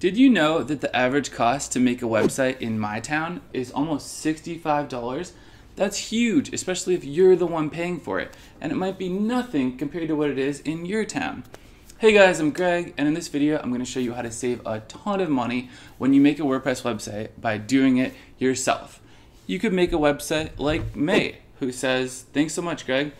Did you know that the average cost to make a website in my town is almost $65? That's huge, especially if you're the one paying for it, and it might be nothing compared to what it is in your town. Hey guys, I'm Greg, and in this video, I'm going to show you how to save a ton of money when you make a WordPress website by doing it yourself. You could make a website like May, who says, Thanks so much, Greg.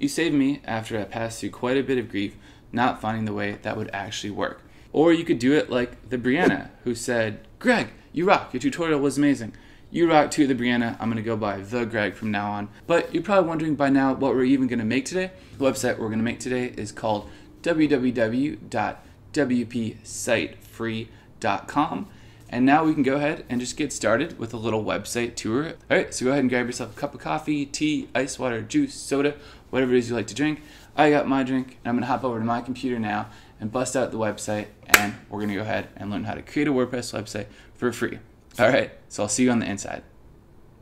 You saved me after I passed through quite a bit of grief not finding the way that would actually work. Or you could do it like the Brianna, who said, Greg, you rock. Your tutorial was amazing. You rock too, the Brianna. I'm going to go by the Greg from now on. But you're probably wondering by now what we're even going to make today. The website we're going to make today is called www.wpsitefree.com. And now we can go ahead and just get started with a little website tour. All right, so go ahead and grab yourself a cup of coffee, tea, ice water, juice, soda, whatever it is you like to drink. I got my drink, and I'm gonna hop over to my computer now and bust out the website and we're gonna go ahead and learn how to create a WordPress website for free. All right, so I'll see you on the inside.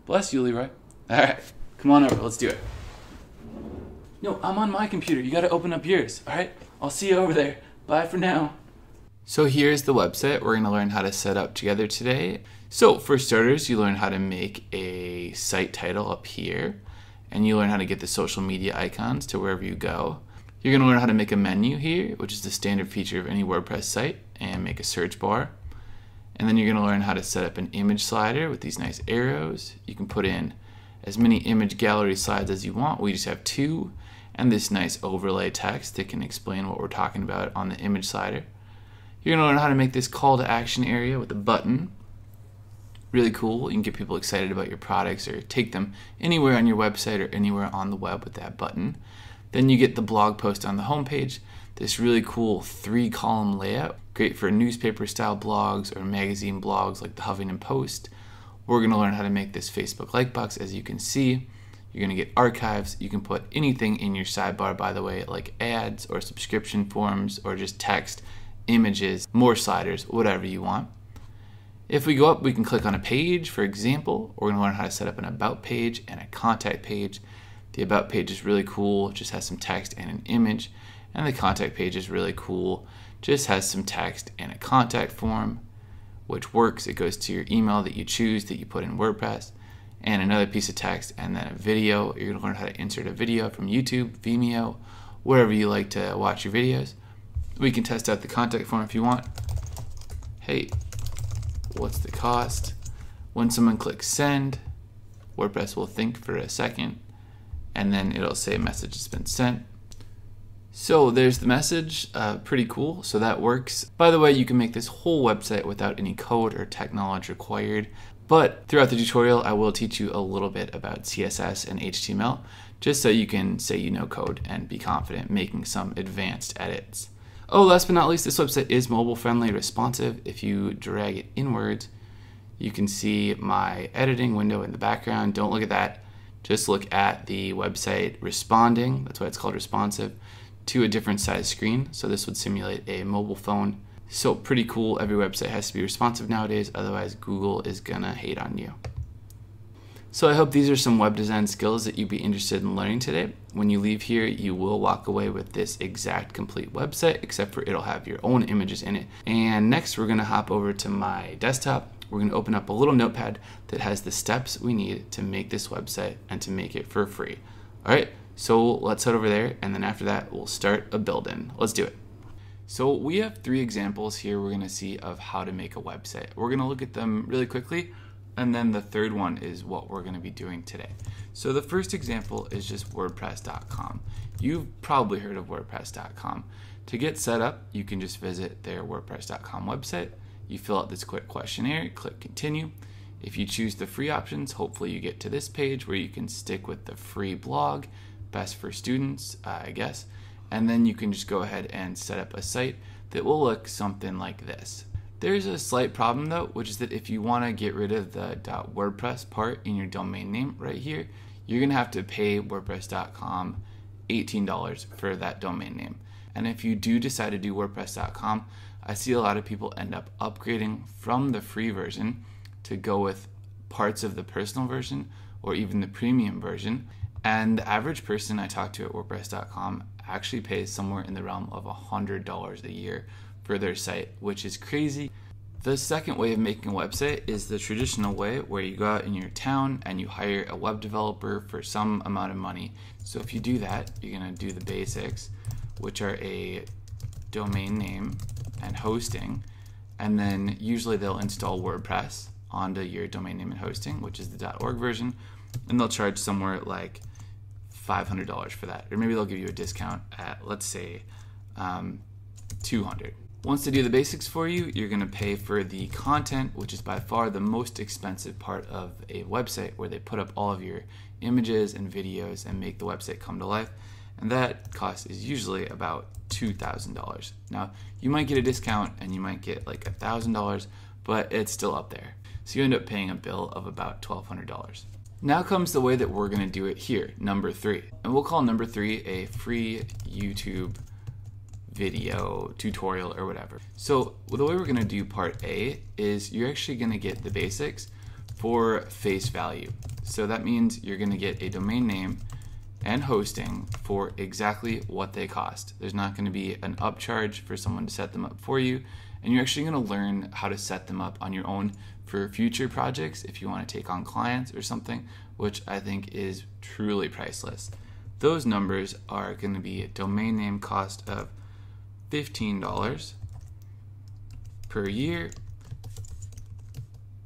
Bless you, Leroy. All right, come on over, let's do it. No, I'm on my computer. You gotta open up yours, all right? I'll see you over there. Bye for now. So here's the website we're gonna learn how to set up together today. So for starters, you learn how to make a site title up here and you learn how to get the social media icons to wherever you go. You're going to learn how to make a menu here, which is the standard feature of any WordPress site, and make a search bar. And then you're going to learn how to set up an image slider with these nice arrows. You can put in as many image gallery slides as you want. We just have two, and this nice overlay text that can explain what we're talking about on the image slider. You're going to learn how to make this call to action area with a button. Really cool. You can get people excited about your products or take them anywhere on your website or anywhere on the web with that button. Then you get the blog post on the homepage, this really cool three column layout, great for newspaper style blogs or magazine blogs like the Huffington Post. We're going to learn how to make this Facebook like box as you can see. You're going to get archives. You can put anything in your sidebar, by the way, like ads or subscription forms or just text, images, more sliders, whatever you want. If we go up, we can click on a page, for example. We're to learn how to set up an about page and a contact page. The about page is really cool, just has some text and an image. And the contact page is really cool, just has some text and a contact form, which works. It goes to your email that you choose that you put in WordPress, and another piece of text, and then a video. You're gonna learn how to insert a video from YouTube, Vimeo, wherever you like to watch your videos. We can test out the contact form if you want. Hey, what's the cost? When someone clicks send, WordPress will think for a second and then it'll say message has been sent. So there's the message, uh, pretty cool, so that works. By the way, you can make this whole website without any code or tech knowledge required, but throughout the tutorial I will teach you a little bit about CSS and HTML, just so you can say you know code and be confident making some advanced edits. Oh, last but not least, this website is mobile friendly, responsive. If you drag it inwards, you can see my editing window in the background. Don't look at that just look at the website responding, that's why it's called responsive, to a different size screen. So this would simulate a mobile phone. So pretty cool. Every website has to be responsive nowadays, otherwise Google is gonna hate on you. So I hope these are some web design skills that you'd be interested in learning today. When you leave here, you will walk away with this exact complete website, except for it'll have your own images in it. And next we're gonna hop over to my desktop we're going to open up a little notepad that has the steps we need to make this website and to make it for free. All right, so let's head over there, and then after that, we'll start a build-in. Let's do it. So we have three examples here we're going to see of how to make a website. We're going to look at them really quickly, and then the third one is what we're going to be doing today. So the first example is just WordPress.com. You've probably heard of WordPress.com. To get set up, you can just visit their WordPress.com website you fill out this quick questionnaire, click continue. If you choose the free options, hopefully you get to this page where you can stick with the free blog, best for students, uh, I guess. And then you can just go ahead and set up a site that will look something like this. There's a slight problem though, which is that if you want to get rid of the .wordpress part in your domain name right here, you're going to have to pay wordpress.com $18 for that domain name. And if you do decide to do wordpress.com, I see a lot of people end up upgrading from the free version to go with parts of the personal version or even the premium version. And the average person I talk to at WordPress.com actually pays somewhere in the realm of $100 a year for their site, which is crazy. The second way of making a website is the traditional way where you go out in your town and you hire a web developer for some amount of money. So if you do that, you're going to do the basics, which are a domain name and hosting, and then usually they'll install WordPress onto your domain name and hosting, which is the .org version, and they'll charge somewhere like $500 for that, or maybe they'll give you a discount at let's say um, 200 once they do the basics for you, you're going to pay for the content, which is by far the most expensive part of a website where they put up all of your images and videos and make the website come to life. And that cost is usually about $2,000. Now, you might get a discount and you might get like $1,000, but it's still up there. So you end up paying a bill of about $1,200. Now comes the way that we're going to do it here, number three. And we'll call number three a free YouTube video tutorial or whatever. So the way we're going to do part A is you're actually going to get the basics for face value. So that means you're going to get a domain name and hosting for exactly what they cost. There's not going to be an upcharge for someone to set them up for you, and you're actually going to learn how to set them up on your own for future projects if you want to take on clients or something, which I think is truly priceless. Those numbers are going to be a domain name cost of $15 per year.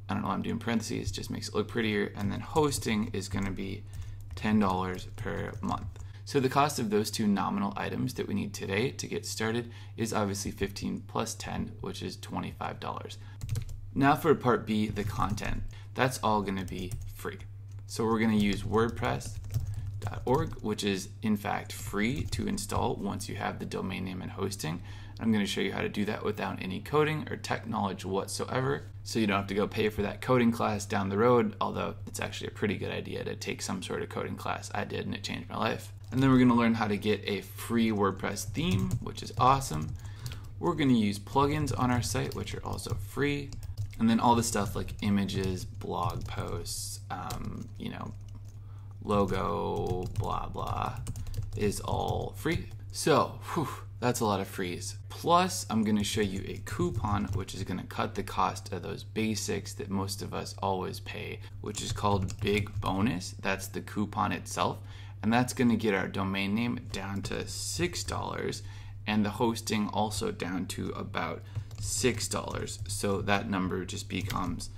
I don't know why I'm doing parentheses, just makes it look prettier. And then hosting is going to be $10 per month. So the cost of those two nominal items that we need today to get started is obviously 15 plus 10, which is $25. Now for part B, the content. That's all going to be free. So we're going to use WordPress.org, which is in fact free to install once you have the domain name and hosting. I'm going to show you how to do that without any coding or tech knowledge whatsoever. So you don't have to go pay for that coding class down the road, although it's actually a pretty good idea to take some sort of coding class. I did and it changed my life. And then we're going to learn how to get a free WordPress theme, which is awesome. We're going to use plugins on our site, which are also free. And then all the stuff like images, blog posts, um, you know, logo, blah, blah, is all free. So, whew, that's a lot of frees. Plus, I'm gonna show you a coupon, which is gonna cut the cost of those basics that most of us always pay, which is called Big Bonus. That's the coupon itself. And that's gonna get our domain name down to $6 and the hosting also down to about $6. So that number just becomes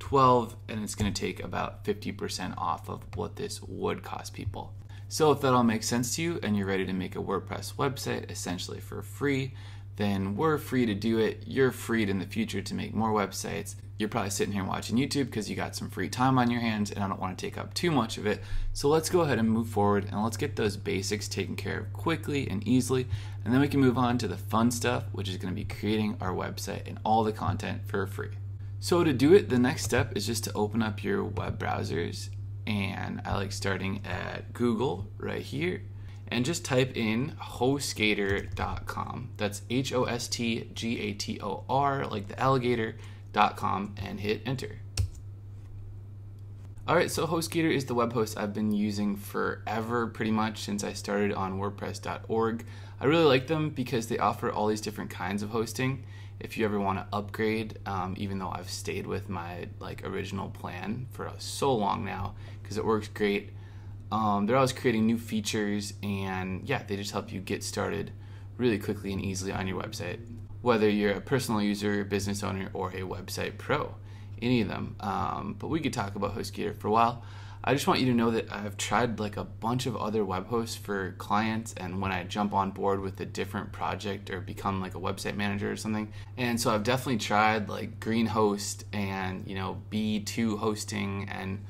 12 and it's going to take about 50% off of what this would cost people. So if that all makes sense to you and you're ready to make a WordPress website essentially for free, then we're free to do it. You're freed in the future to make more websites. You're probably sitting here watching YouTube because you got some free time on your hands and I don't want to take up too much of it. So let's go ahead and move forward and let's get those basics taken care of quickly and easily. And then we can move on to the fun stuff, which is going to be creating our website and all the content for free. So to do it, the next step is just to open up your web browsers and I like starting at Google right here and just type in hostgator.com. That's H O S T G A T O R, like the alligator.com, and hit enter. Alright, so HostGator is the web host I've been using forever, pretty much since I started on WordPress.org. I really like them because they offer all these different kinds of hosting if you ever want to upgrade, um, even though I've stayed with my like original plan for so long now because it works great. Um, they're always creating new features, and yeah, they just help you get started really quickly and easily on your website. Whether you're a personal user, business owner, or a website pro, any of them. Um, but we could talk about HostGator for a while. I just want you to know that I've tried like a bunch of other web hosts for clients and when I jump on board with a different project or become like a website manager or something. And so I've definitely tried like Greenhost and, you know, B2 hosting and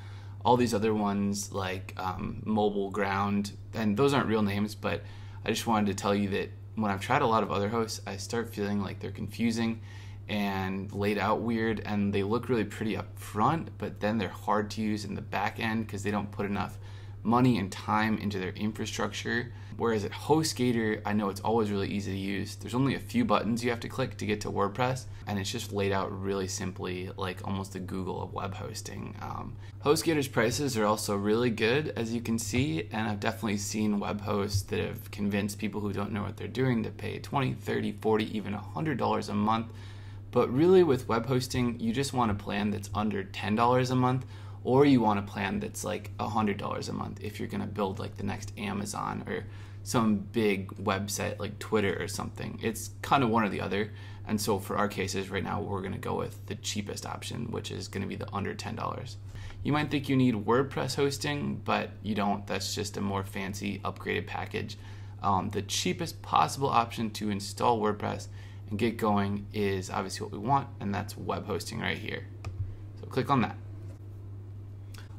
all these other ones like um, Mobile Ground. And those aren't real names, but I just wanted to tell you that when I've tried a lot of other hosts, I start feeling like they're confusing and laid out weird and they look really pretty up front but then they're hard to use in the back end because they don't put enough money and time into their infrastructure whereas at hostgator i know it's always really easy to use. There's only a few buttons you have to click to get to wordpress and it's just laid out really simply like almost the google of web hosting. Um, hostgator's prices are also really good as you can see and i've definitely seen web hosts that have convinced people who don't know what they're doing to pay 20 30 40 even $100 a month. But really, with web hosting, you just want a plan that's under $10 a month, or you want a plan that's like $100 a month if you're gonna build like the next Amazon or some big website like Twitter or something. It's kind of one or the other. And so for our cases right now, we're gonna go with the cheapest option, which is gonna be the under $10. You might think you need WordPress hosting, but you don't. That's just a more fancy upgraded package. Um, the cheapest possible option to install WordPress and get going is obviously what we want, and that's web hosting right here. So click on that.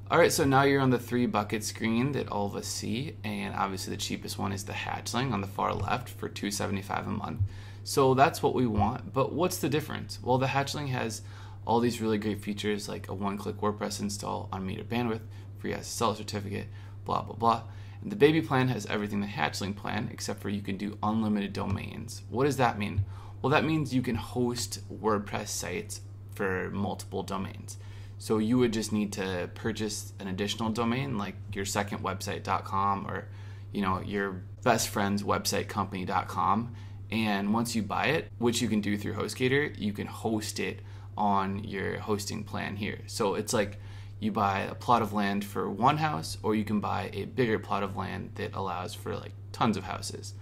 All right, so now you're on the three bucket screen that all of us see, and obviously the cheapest one is the Hatchling on the far left for 275 a month. So that's what we want, but what's the difference? Well, the Hatchling has all these really great features like a one-click WordPress install, unmetered bandwidth, free SSL certificate, blah, blah, blah. And the baby plan has everything the Hatchling plan, except for you can do unlimited domains. What does that mean? Well, that means you can host WordPress sites for multiple domains. So you would just need to purchase an additional domain like your second website.com or you know your best friend's website company.com and once you buy it, which you can do through HostGator, you can host it on your hosting plan here. So it's like you buy a plot of land for one house or you can buy a bigger plot of land that allows for like tons of houses.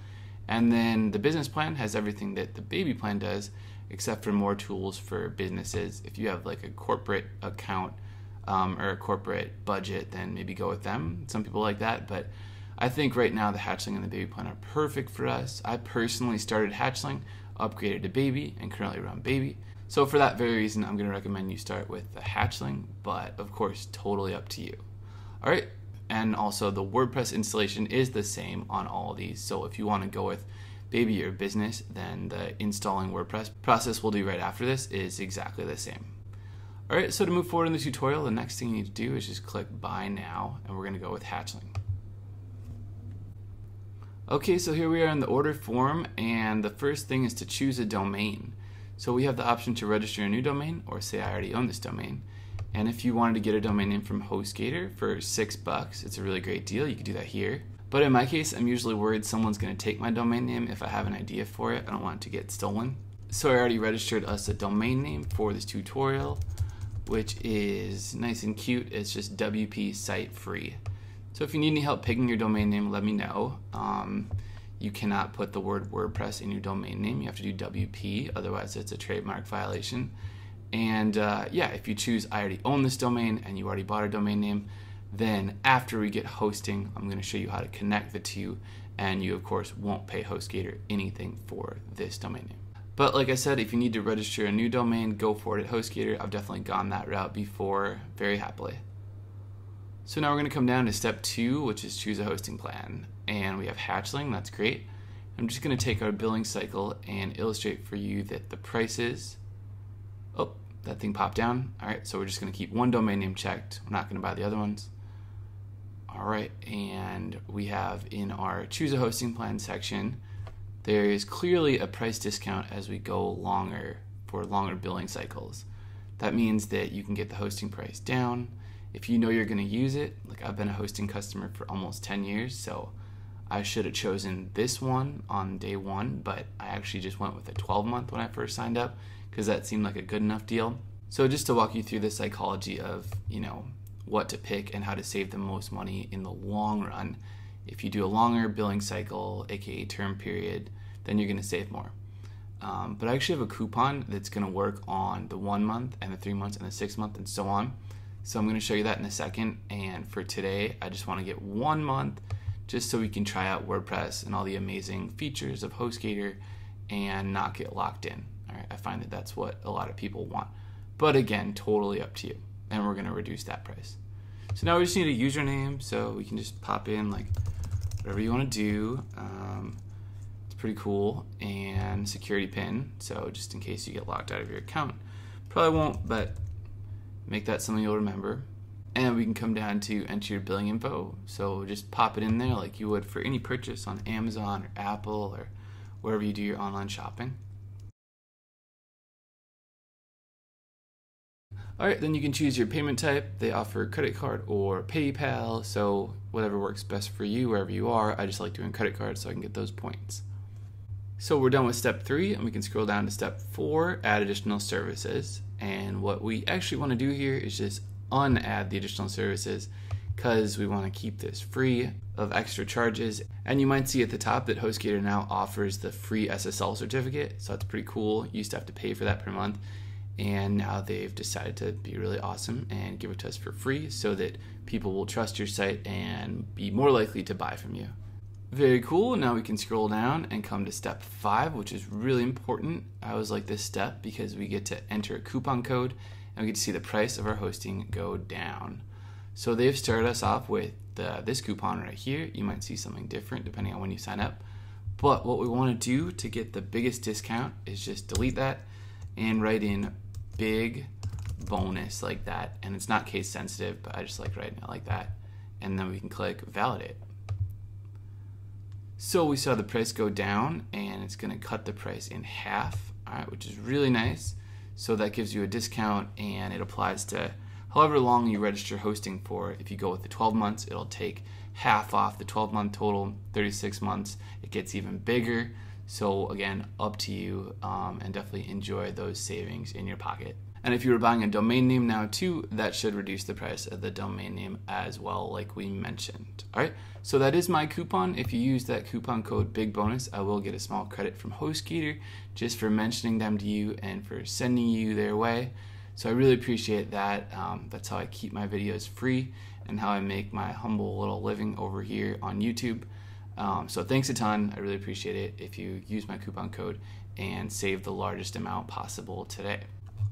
And then the business plan has everything that the baby plan does, except for more tools for businesses. If you have like a corporate account um, or a corporate budget, then maybe go with them. Some people like that, but I think right now the Hatchling and the Baby plan are perfect for us. I personally started Hatchling, upgraded to Baby, and currently run Baby. So for that very reason, I'm going to recommend you start with the Hatchling, but of course, totally up to you. All right, and also the WordPress installation is the same on all of these. So if you want to go with Baby your Business, then the installing WordPress process we'll do right after this is exactly the same. All right, so to move forward in the tutorial, the next thing you need to do is just click Buy Now, and we're going to go with Hatchling. Okay, so here we are in the order form, and the first thing is to choose a domain. So we have the option to register a new domain, or say I already own this domain. And if you wanted to get a domain name from HostGator for six bucks, it's a really great deal. You could do that here. But in my case, I'm usually worried someone's going to take my domain name if I have an idea for it. I don't want it to get stolen. So I already registered us a domain name for this tutorial, which is nice and cute. It's just WP Site Free. So if you need any help picking your domain name, let me know. Um, you cannot put the word WordPress in your domain name. You have to do WP, otherwise it's a trademark violation. And uh, yeah, if you choose I already own this domain and you already bought a domain name, then after we get hosting, I'm going to show you how to connect the two. And you, of course, won't pay HostGator anything for this domain name. But like I said, if you need to register a new domain, go for it at HostGator. I've definitely gone that route before very happily. So now we're going to come down to step two, which is choose a hosting plan. And we have Hatchling, that's great. I'm just going to take our billing cycle and illustrate for you that the prices Oh, that thing popped down. All right, so we're just going to keep one domain name checked. We're not going to buy the other ones. All right, and we have in our choose a hosting plan section, there is clearly a price discount as we go longer for longer billing cycles. That means that you can get the hosting price down. If you know you're going to use it, like I've been a hosting customer for almost 10 years, so I should have chosen this one on day one, but I actually just went with a 12 month when I first signed up because that seemed like a good enough deal. So just to walk you through the psychology of, you know, what to pick and how to save the most money in the long run. If you do a longer billing cycle, aka term period, then you're going to save more. Um, but I actually have a coupon that's going to work on the one month and the three months and the six month and so on. So I'm going to show you that in a second. And for today, I just want to get one month just so we can try out WordPress and all the amazing features of HostGator and not get locked in. All right, I find that that's what a lot of people want. But again, totally up to you. And we're going to reduce that price. So now we just need a username, so we can just pop in like whatever you want to do. Um, it's pretty cool. And security pin, so just in case you get locked out of your account. Probably won't, but make that something you'll remember. And we can come down to enter your billing info. So just pop it in there like you would for any purchase on Amazon or Apple or wherever you do your online shopping. All right, then you can choose your payment type. They offer credit card or PayPal, so whatever works best for you wherever you are. I just like doing credit cards so I can get those points. So we're done with step three and we can scroll down to step four, add additional services. And what we actually want to do here is just unadd the additional services because we want to keep this free of extra charges. And you might see at the top that HostGator now offers the free SSL certificate. So that's pretty cool. You used to have to pay for that per month. And now they've decided to be really awesome and give it to us for free so that people will trust your site and be more likely to buy from you. Very cool. Now we can scroll down and come to step five, which is really important. I always like this step because we get to enter a coupon code and we get to see the price of our hosting go down. So they've started us off with the, this coupon right here. You might see something different depending on when you sign up. But what we want to do to get the biggest discount is just delete that and write in big bonus like that. And it's not case sensitive, but I just like writing it like that. And then we can click validate. So we saw the price go down and it's going to cut the price in half, all right, which is really nice. So that gives you a discount and it applies to however long you register hosting for. If you go with the 12 months, it'll take half off the 12 month total, 36 months, it gets even bigger. So, again, up to you, um, and definitely enjoy those savings in your pocket. And if you were buying a domain name now too, that should reduce the price of the domain name as well, like we mentioned. All right, so that is my coupon. If you use that coupon code Big Bonus, I will get a small credit from HostGator just for mentioning them to you and for sending you their way. So I really appreciate that. Um, that's how I keep my videos free and how I make my humble little living over here on YouTube. Um, so thanks a ton. I really appreciate it if you use my coupon code and save the largest amount possible today.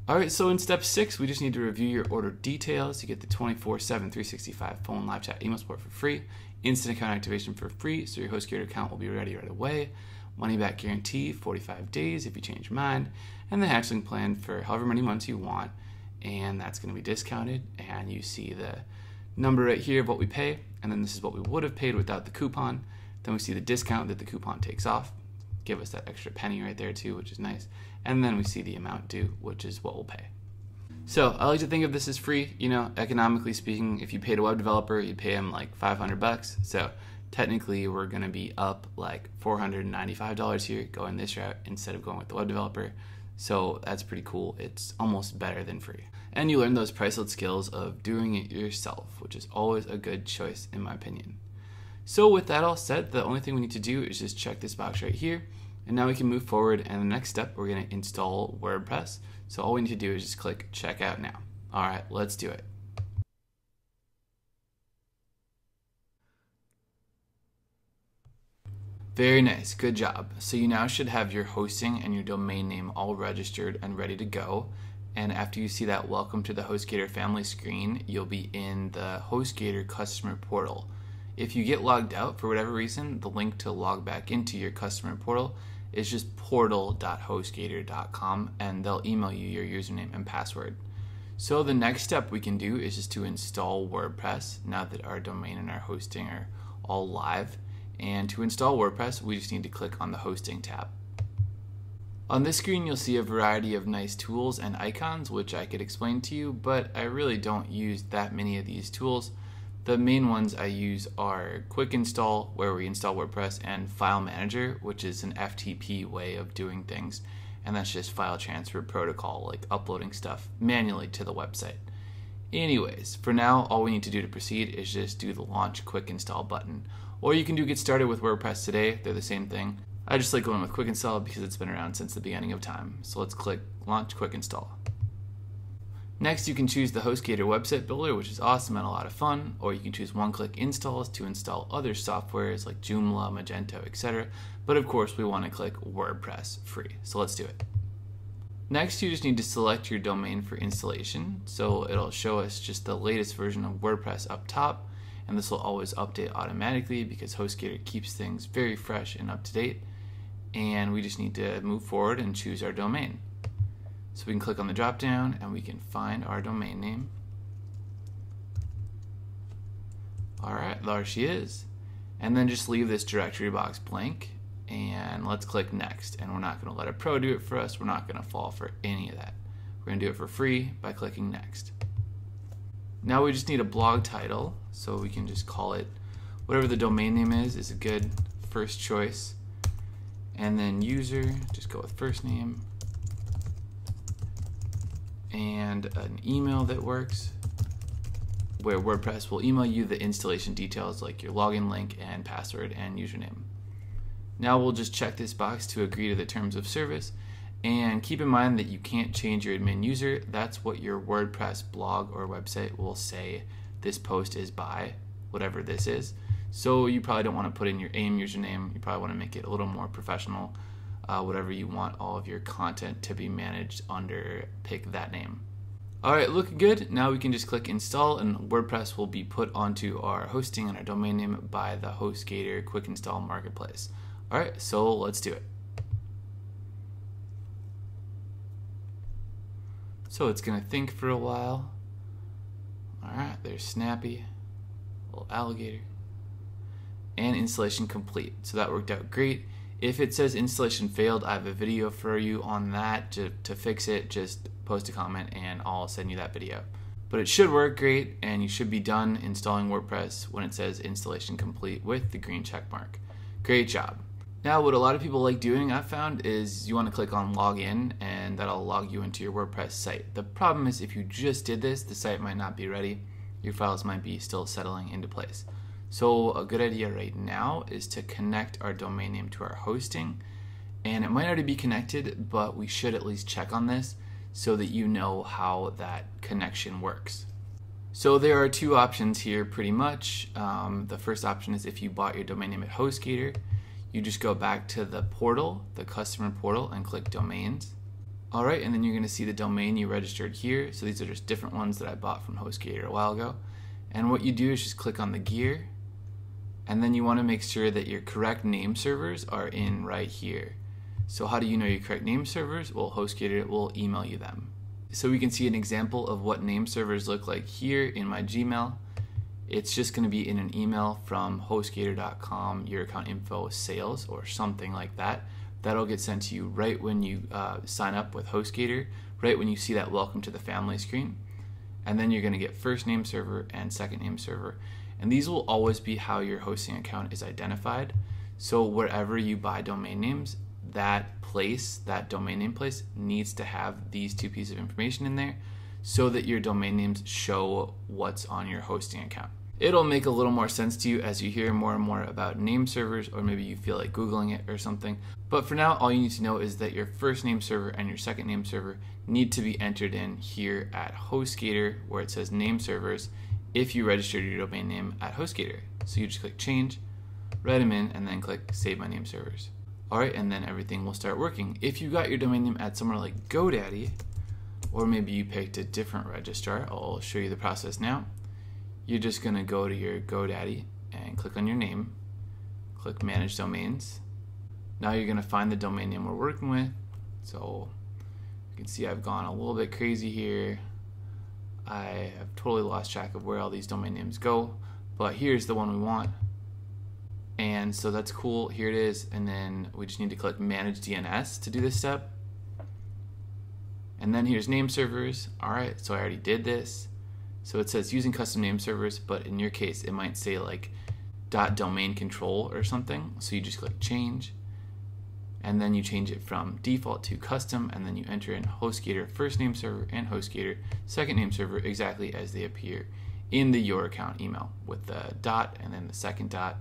All right, so in step six, we just need to review your order details. You get the 24 7 365 phone, live chat, email support for free, instant account activation for free, so your host HostGator account will be ready right away money back guarantee, 45 days if you change your mind, and the hatchling plan for however many months you want. And that's going to be discounted. And you see the number right here of what we pay, and then this is what we would have paid without the coupon. Then we see the discount that the coupon takes off, give us that extra penny right there too, which is nice. And then we see the amount due, which is what we'll pay. So I like to think of this as free. You know, economically speaking, if you paid a web developer, you'd pay him like 500 bucks. So technically we're going to be up like $495 here going this route instead of going with the web developer. So that's pretty cool. It's almost better than free. And you learn those priceless skills of doing it yourself, which is always a good choice in my opinion. So with that all set, the only thing we need to do is just check this box right here. And now we can move forward and the next step, we're gonna install WordPress. So all we need to do is just click checkout now. All right, let's do it. Very nice, good job. So you now should have your hosting and your domain name all registered and ready to go. And after you see that welcome to the HostGator family screen, you'll be in the HostGator customer portal. If you get logged out for whatever reason, the link to log back into your customer portal is just portal.hostgator.com and they'll email you your username and password. So the next step we can do is just to install WordPress now that our domain and our hosting are all live. And to install WordPress, we just need to click on the Hosting tab. On this screen, you'll see a variety of nice tools and icons, which I could explain to you, but I really don't use that many of these tools. The main ones I use are Quick Install, where we install WordPress, and File Manager, which is an FTP way of doing things, and that's just file transfer protocol, like uploading stuff manually to the website. Anyways, for now, all we need to do to proceed is just do the Launch Quick Install button or you can do Get Started with WordPress today. They're the same thing. I just like going with Quick Install because it's been around since the beginning of time. So let's click Launch Quick Install. Next, you can choose the HostGator website builder, which is awesome and a lot of fun, or you can choose one-click installs to install other softwares like Joomla, Magento, etc. But of course, we want to click WordPress free. So let's do it. Next, you just need to select your domain for installation. So it'll show us just the latest version of WordPress up top and this will always update automatically because HostGator keeps things very fresh and up to date. And we just need to move forward and choose our domain. So we can click on the drop down and we can find our domain name. Alright, there she is. And then just leave this directory box blank and let's click next. And we're not going to let a pro do it for us. We're not going to fall for any of that. We're going to do it for free by clicking next. Now we just need a blog title, so we can just call it whatever the domain name is, is a good first choice. And then user, just go with first name. And an email that works where WordPress will email you the installation details like your login link and password and username. Now we'll just check this box to agree to the terms of service and keep in mind that you can't change your admin user. That's what your WordPress blog or website will say this post is by, whatever this is. So you probably don't want to put in your AIM username. You probably want to make it a little more professional. Uh, whatever you want all of your content to be managed under, pick that name. All right, looking good. Now we can just click install and WordPress will be put onto our hosting and our domain name by the HostGator Quick Install Marketplace. All right, so let's do it. So it's gonna think for a while. All right, there's Snappy, little alligator, and installation complete. So that worked out great. If it says installation failed, I have a video for you on that to, to fix it. Just post a comment and I'll send you that video. But it should work great and you should be done installing WordPress when it says installation complete with the green check mark. Great job. Now, what a lot of people like doing, I've found, is you want to click on login and that'll log you into your WordPress site. The problem is if you just did this, the site might not be ready. Your files might be still settling into place. So a good idea right now is to connect our domain name to our hosting. And it might already be connected, but we should at least check on this so that you know how that connection works. So there are two options here pretty much. Um, the first option is if you bought your domain name at HostGator, you just go back to the portal, the customer portal, and click domains. All right, and then you're gonna see the domain you registered here. So these are just different ones that I bought from HostGator a while ago. And what you do is just click on the gear and then you want to make sure that your correct name servers are in right here. So how do you know your correct name servers? Well, HostGator will email you them. So we can see an example of what name servers look like here in my Gmail. It's just going to be in an email from hostgator.com, your account info sales or something like that. That'll get sent to you right when you uh, sign up with HostGator, right when you see that welcome to the family screen. And then you're going to get first name server and second name server. And these will always be how your hosting account is identified. So wherever you buy domain names, that place, that domain name place, needs to have these two pieces of information in there so that your domain names show what's on your hosting account. It'll make a little more sense to you as you hear more and more about name servers, or maybe you feel like Googling it or something. But for now, all you need to know is that your first name server and your second name server need to be entered in here at HostGator, where it says name servers, if you registered your domain name at HostGator. So you just click change, write them in, and then click save my name servers. All right, and then everything will start working. If you got your domain name at somewhere like GoDaddy, or maybe you picked a different registrar, I'll show you the process now. You're just gonna go to your GoDaddy and click on your name, click manage domains. Now you're gonna find the domain name we're working with. So you can see I've gone a little bit crazy here. I have totally lost track of where all these domain names go, but here's the one we want. And so that's cool, here it is, and then we just need to click manage DNS to do this step. And then here's name servers. All right, so I already did this. So it says using custom name servers, but in your case, it might say like dot domain control or something. So you just click change and then you change it from default to custom and then you enter in HostGator first name server and HostGator second name server exactly as they appear in the your account email with the dot and then the second dot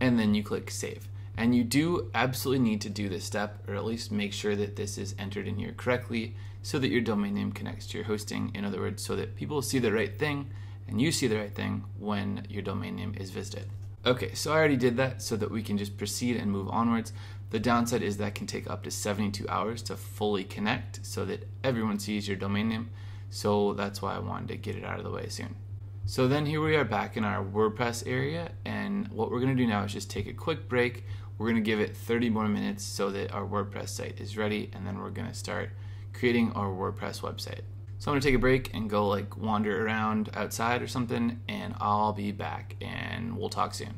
and then you click save. And you do absolutely need to do this step or at least make sure that this is entered in here correctly so that your domain name connects to your hosting. In other words so that people see the right thing and you see the right thing when your domain name is visited. Okay, so I already did that so that we can just proceed and move onwards. The downside is that can take up to 72 hours to fully connect so that everyone sees your domain name. So that's why I wanted to get it out of the way soon. So then here we are back in our WordPress area and what we're gonna do now is just take a quick break. We're gonna give it 30 more minutes so that our WordPress site is ready and then we're gonna start creating our WordPress website. So I'm gonna take a break and go like wander around outside or something, and I'll be back and we'll talk soon.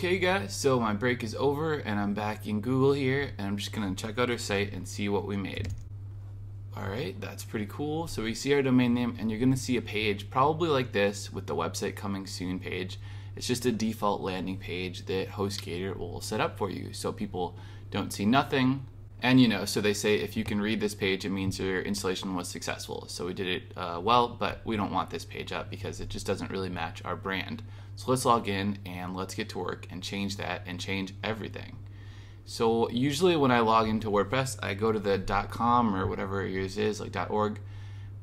Okay guys, so my break is over and I'm back in Google here and I'm just gonna check out our site and see what we made. Alright, that's pretty cool. So we see our domain name and you're gonna see a page probably like this with the website coming soon page. It's just a default landing page that HostGator will set up for you so people don't see nothing. And you know, so they say if you can read this page, it means your installation was successful. So we did it uh, well, but we don't want this page up because it just doesn't really match our brand. So let's log in and let's get to work and change that and change everything. So usually when I log into WordPress, I go to the .com or whatever yours is, like .org,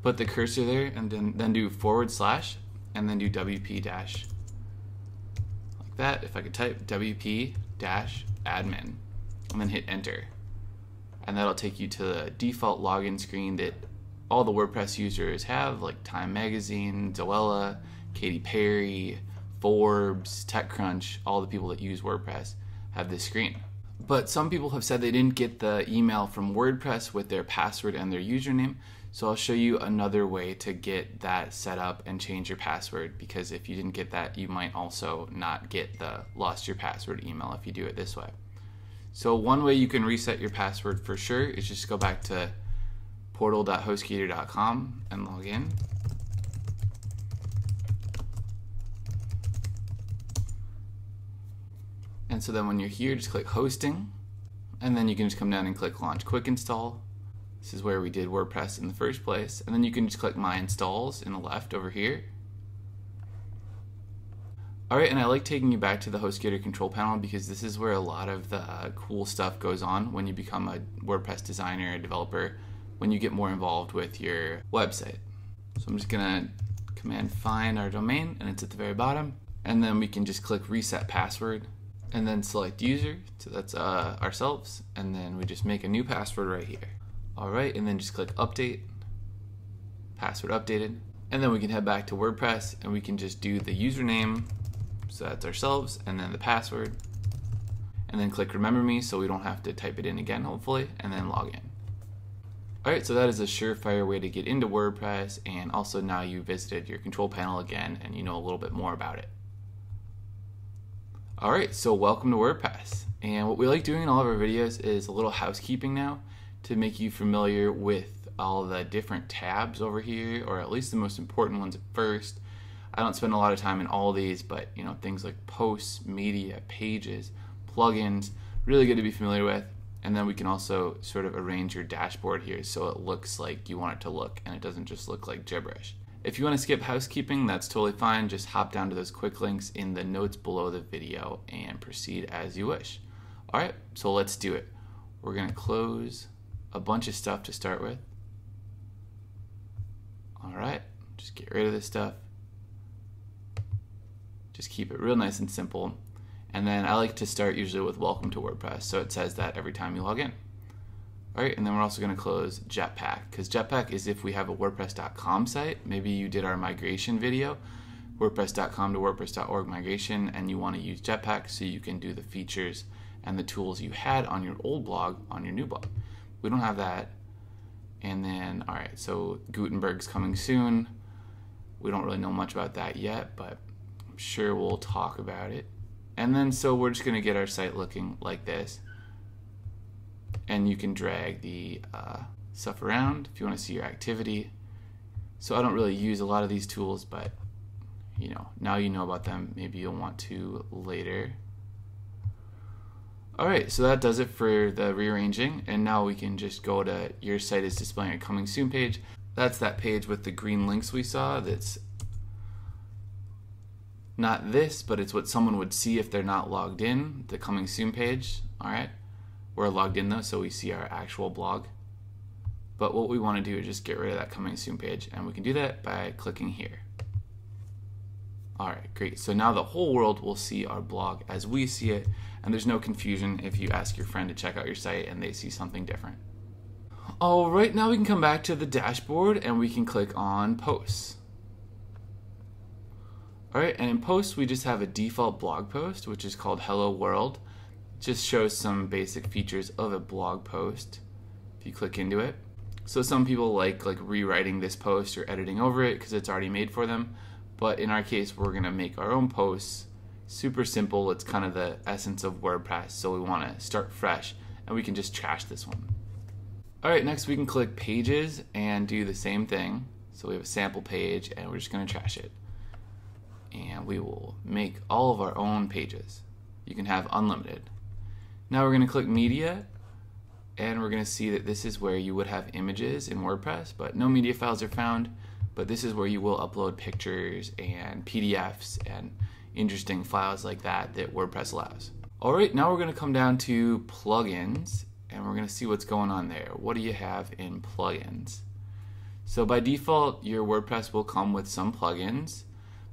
put the cursor there and then, then do forward slash and then do WP dash like that. If I could type WP dash admin and then hit enter. And that'll take you to the default login screen that all the WordPress users have, like Time Magazine, Zoella, Katy Perry, Forbes, TechCrunch, all the people that use WordPress have this screen. But some people have said they didn't get the email from WordPress with their password and their username. So I'll show you another way to get that set up and change your password because if you didn't get that, you might also not get the lost your password email if you do it this way. So one way you can reset your password for sure is just go back to portal.hostgator.com and log in. And so then when you're here, just click hosting. And then you can just come down and click launch quick install. This is where we did WordPress in the first place. And then you can just click my installs in the left over here. All right, and I like taking you back to the HostGator control panel because this is where a lot of the uh, cool stuff goes on when you become a WordPress designer, a developer, when you get more involved with your website. So I'm just gonna command find our domain and it's at the very bottom. And then we can just click reset password and then select user, so that's uh, ourselves, and then we just make a new password right here. All right, and then just click update, password updated, and then we can head back to WordPress and we can just do the username, so that's ourselves, and then the password, and then click remember me so we don't have to type it in again, hopefully, and then log in. Alright, so that is a surefire way to get into WordPress, and also now you visited your control panel again and you know a little bit more about it. All right, so welcome to WordPress. And what we like doing in all of our videos is a little housekeeping now to make you familiar with all the different tabs over here, or at least the most important ones at first. I don't spend a lot of time in all these, but you know, things like posts, media, pages, plugins, really good to be familiar with. And then we can also sort of arrange your dashboard here so it looks like you want it to look and it doesn't just look like gibberish. If you want to skip housekeeping, that's totally fine. Just hop down to those quick links in the notes below the video and proceed as you wish. All right, so let's do it. We're going to close a bunch of stuff to start with. All right, just get rid of this stuff. Just keep it real nice and simple. And then I like to start usually with welcome to WordPress. So it says that every time you log in. All right, and then we're also going to close Jetpack because Jetpack is if we have a WordPress.com site. Maybe you did our migration video, WordPress.com to WordPress.org migration, and you want to use Jetpack so you can do the features and the tools you had on your old blog on your new blog. We don't have that. And then, all right, so Gutenberg's coming soon. We don't really know much about that yet, but I'm sure we'll talk about it. And then, so we're just going to get our site looking like this and you can drag the uh, stuff around if you want to see your activity. So I don't really use a lot of these tools, but you know, now you know about them, maybe you'll want to later. All right, so that does it for the rearranging, and now we can just go to your site is displaying a coming soon page. That's that page with the green links we saw that's not this, but it's what someone would see if they're not logged in, the coming soon page, all right? We're logged in though, so we see our actual blog. But what we want to do is just get rid of that coming soon page, and we can do that by clicking here. All right, great. So now the whole world will see our blog as we see it, and there's no confusion if you ask your friend to check out your site and they see something different. All right, now we can come back to the dashboard and we can click on posts. All right, and in posts, we just have a default blog post, which is called Hello World just shows some basic features of a blog post if you click into it. So some people like like rewriting this post or editing over it because it's already made for them. But in our case, we're gonna make our own posts Super simple. It's kind of the essence of WordPress. So we want to start fresh and we can just trash this one. All right, next we can click pages and do the same thing. So we have a sample page and we're just going to trash it. And we will make all of our own pages. You can have unlimited. Now we're going to click media and we're going to see that this is where you would have images in WordPress, but no media files are found. But this is where you will upload pictures and PDFs and interesting files like that that WordPress allows. All right, now we're going to come down to plugins and we're going to see what's going on there. What do you have in plugins? So by default, your WordPress will come with some plugins,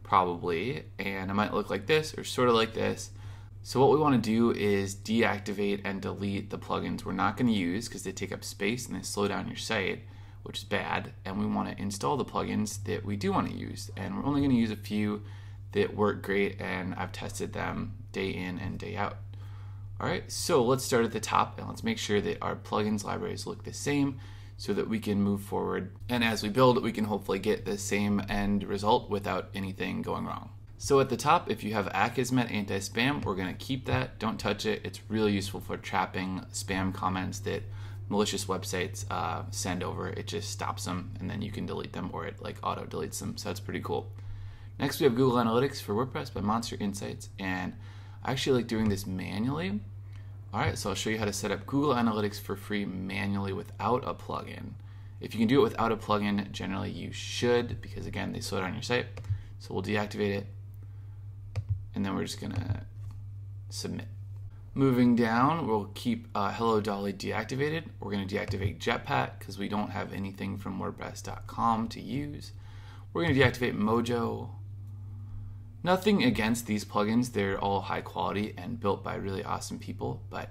probably, and it might look like this or sort of like this. So what we want to do is deactivate and delete the plugins we're not going to use because they take up space and they slow down your site, which is bad. And we want to install the plugins that we do want to use. And we're only going to use a few that work great and I've tested them day in and day out. All right, so let's start at the top and let's make sure that our plugins libraries look the same so that we can move forward. And as we build, we can hopefully get the same end result without anything going wrong. So at the top, if you have Akismet anti-spam, we're gonna keep that, don't touch it. It's really useful for trapping spam comments that malicious websites uh, send over. It just stops them and then you can delete them or it like auto deletes them. So that's pretty cool. Next we have Google Analytics for WordPress by MonsterInsights. And I actually like doing this manually. All right, so I'll show you how to set up Google Analytics for free manually without a plugin. If you can do it without a plugin, generally you should because again, they slow down your site. So we'll deactivate it and then we're just gonna submit. Moving down, we'll keep uh, Hello Dolly deactivated. We're gonna deactivate Jetpack because we don't have anything from WordPress.com to use. We're gonna deactivate Mojo. Nothing against these plugins, they're all high quality and built by really awesome people, but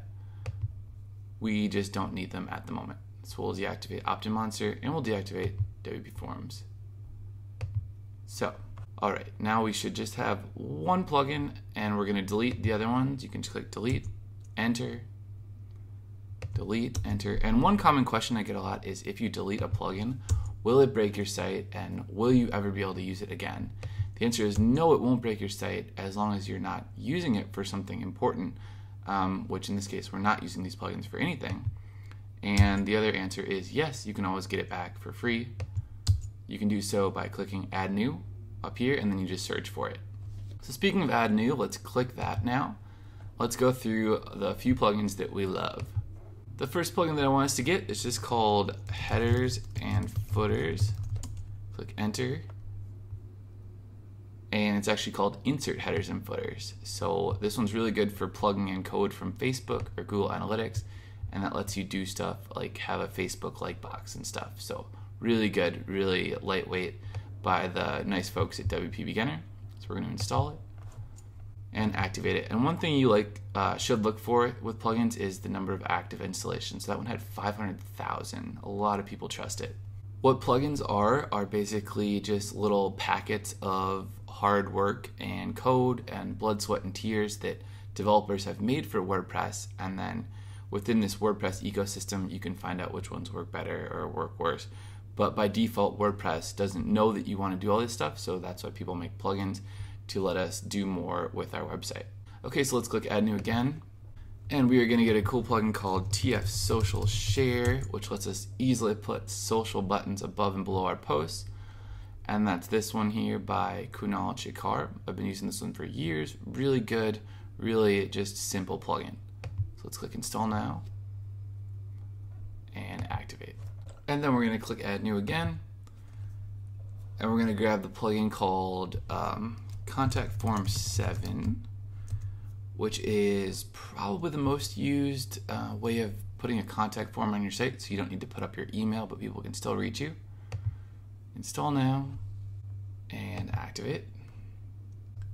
we just don't need them at the moment. So we'll deactivate OptinMonster and we'll deactivate WPForms. So all right, now we should just have one plugin and we're gonna delete the other ones. You can just click delete, enter, delete, enter. And one common question I get a lot is if you delete a plugin, will it break your site and will you ever be able to use it again? The answer is no, it won't break your site as long as you're not using it for something important, um, which in this case, we're not using these plugins for anything. And the other answer is yes, you can always get it back for free. You can do so by clicking add new up here and then you just search for it. So speaking of add new, let's click that now. Let's go through the few plugins that we love. The first plugin that I want us to get is just called headers and footers. Click enter. And it's actually called insert headers and footers. So this one's really good for plugging in code from Facebook or Google Analytics. And that lets you do stuff like have a Facebook like box and stuff. So really good, really lightweight by the nice folks at WP Beginner. So we're going to install it and activate it. And one thing you like uh, should look for with plugins is the number of active installations. So that one had 500,000. A lot of people trust it. What plugins are are basically just little packets of hard work and code and blood, sweat, and tears that developers have made for WordPress. And then within this WordPress ecosystem, you can find out which ones work better or work worse. But by default, WordPress doesn't know that you want to do all this stuff, so that's why people make plugins to let us do more with our website. Okay, so let's click Add New again. And we are going to get a cool plugin called TF Social Share, which lets us easily put social buttons above and below our posts. And that's this one here by Kunal Chikar. I've been using this one for years. Really good, really just simple plugin. So let's click Install Now and activate. And then we're going to click add new again. And we're going to grab the plugin called um, Contact Form 7, which is probably the most used uh, way of putting a contact form on your site. So you don't need to put up your email, but people can still reach you. Install now and activate.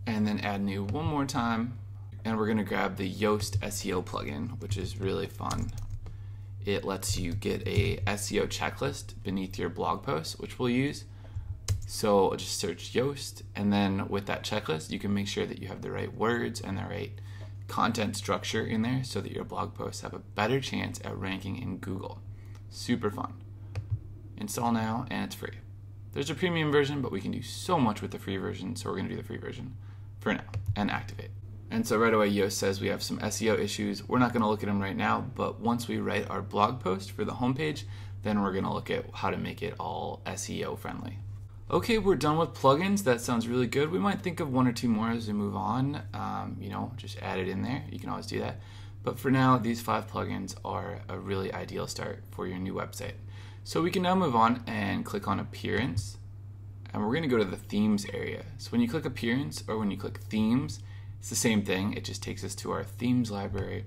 And then add new one more time. And we're going to grab the Yoast SEO plugin, which is really fun it lets you get a SEO checklist beneath your blog post, which we'll use. So just search Yoast, and then with that checklist, you can make sure that you have the right words and the right content structure in there so that your blog posts have a better chance at ranking in Google. Super fun. Install now, and it's free. There's a premium version, but we can do so much with the free version, so we're going to do the free version for now and activate. And so right away, Yoast says we have some SEO issues. We're not going to look at them right now, but once we write our blog post for the homepage, then we're going to look at how to make it all SEO friendly. Okay, we're done with plugins. That sounds really good. We might think of one or two more as we move on. Um, you know, just add it in there. You can always do that. But for now, these five plugins are a really ideal start for your new website. So we can now move on and click on Appearance. And we're going to go to the Themes area. So when you click Appearance or when you click Themes, it's the same thing. It just takes us to our Themes library,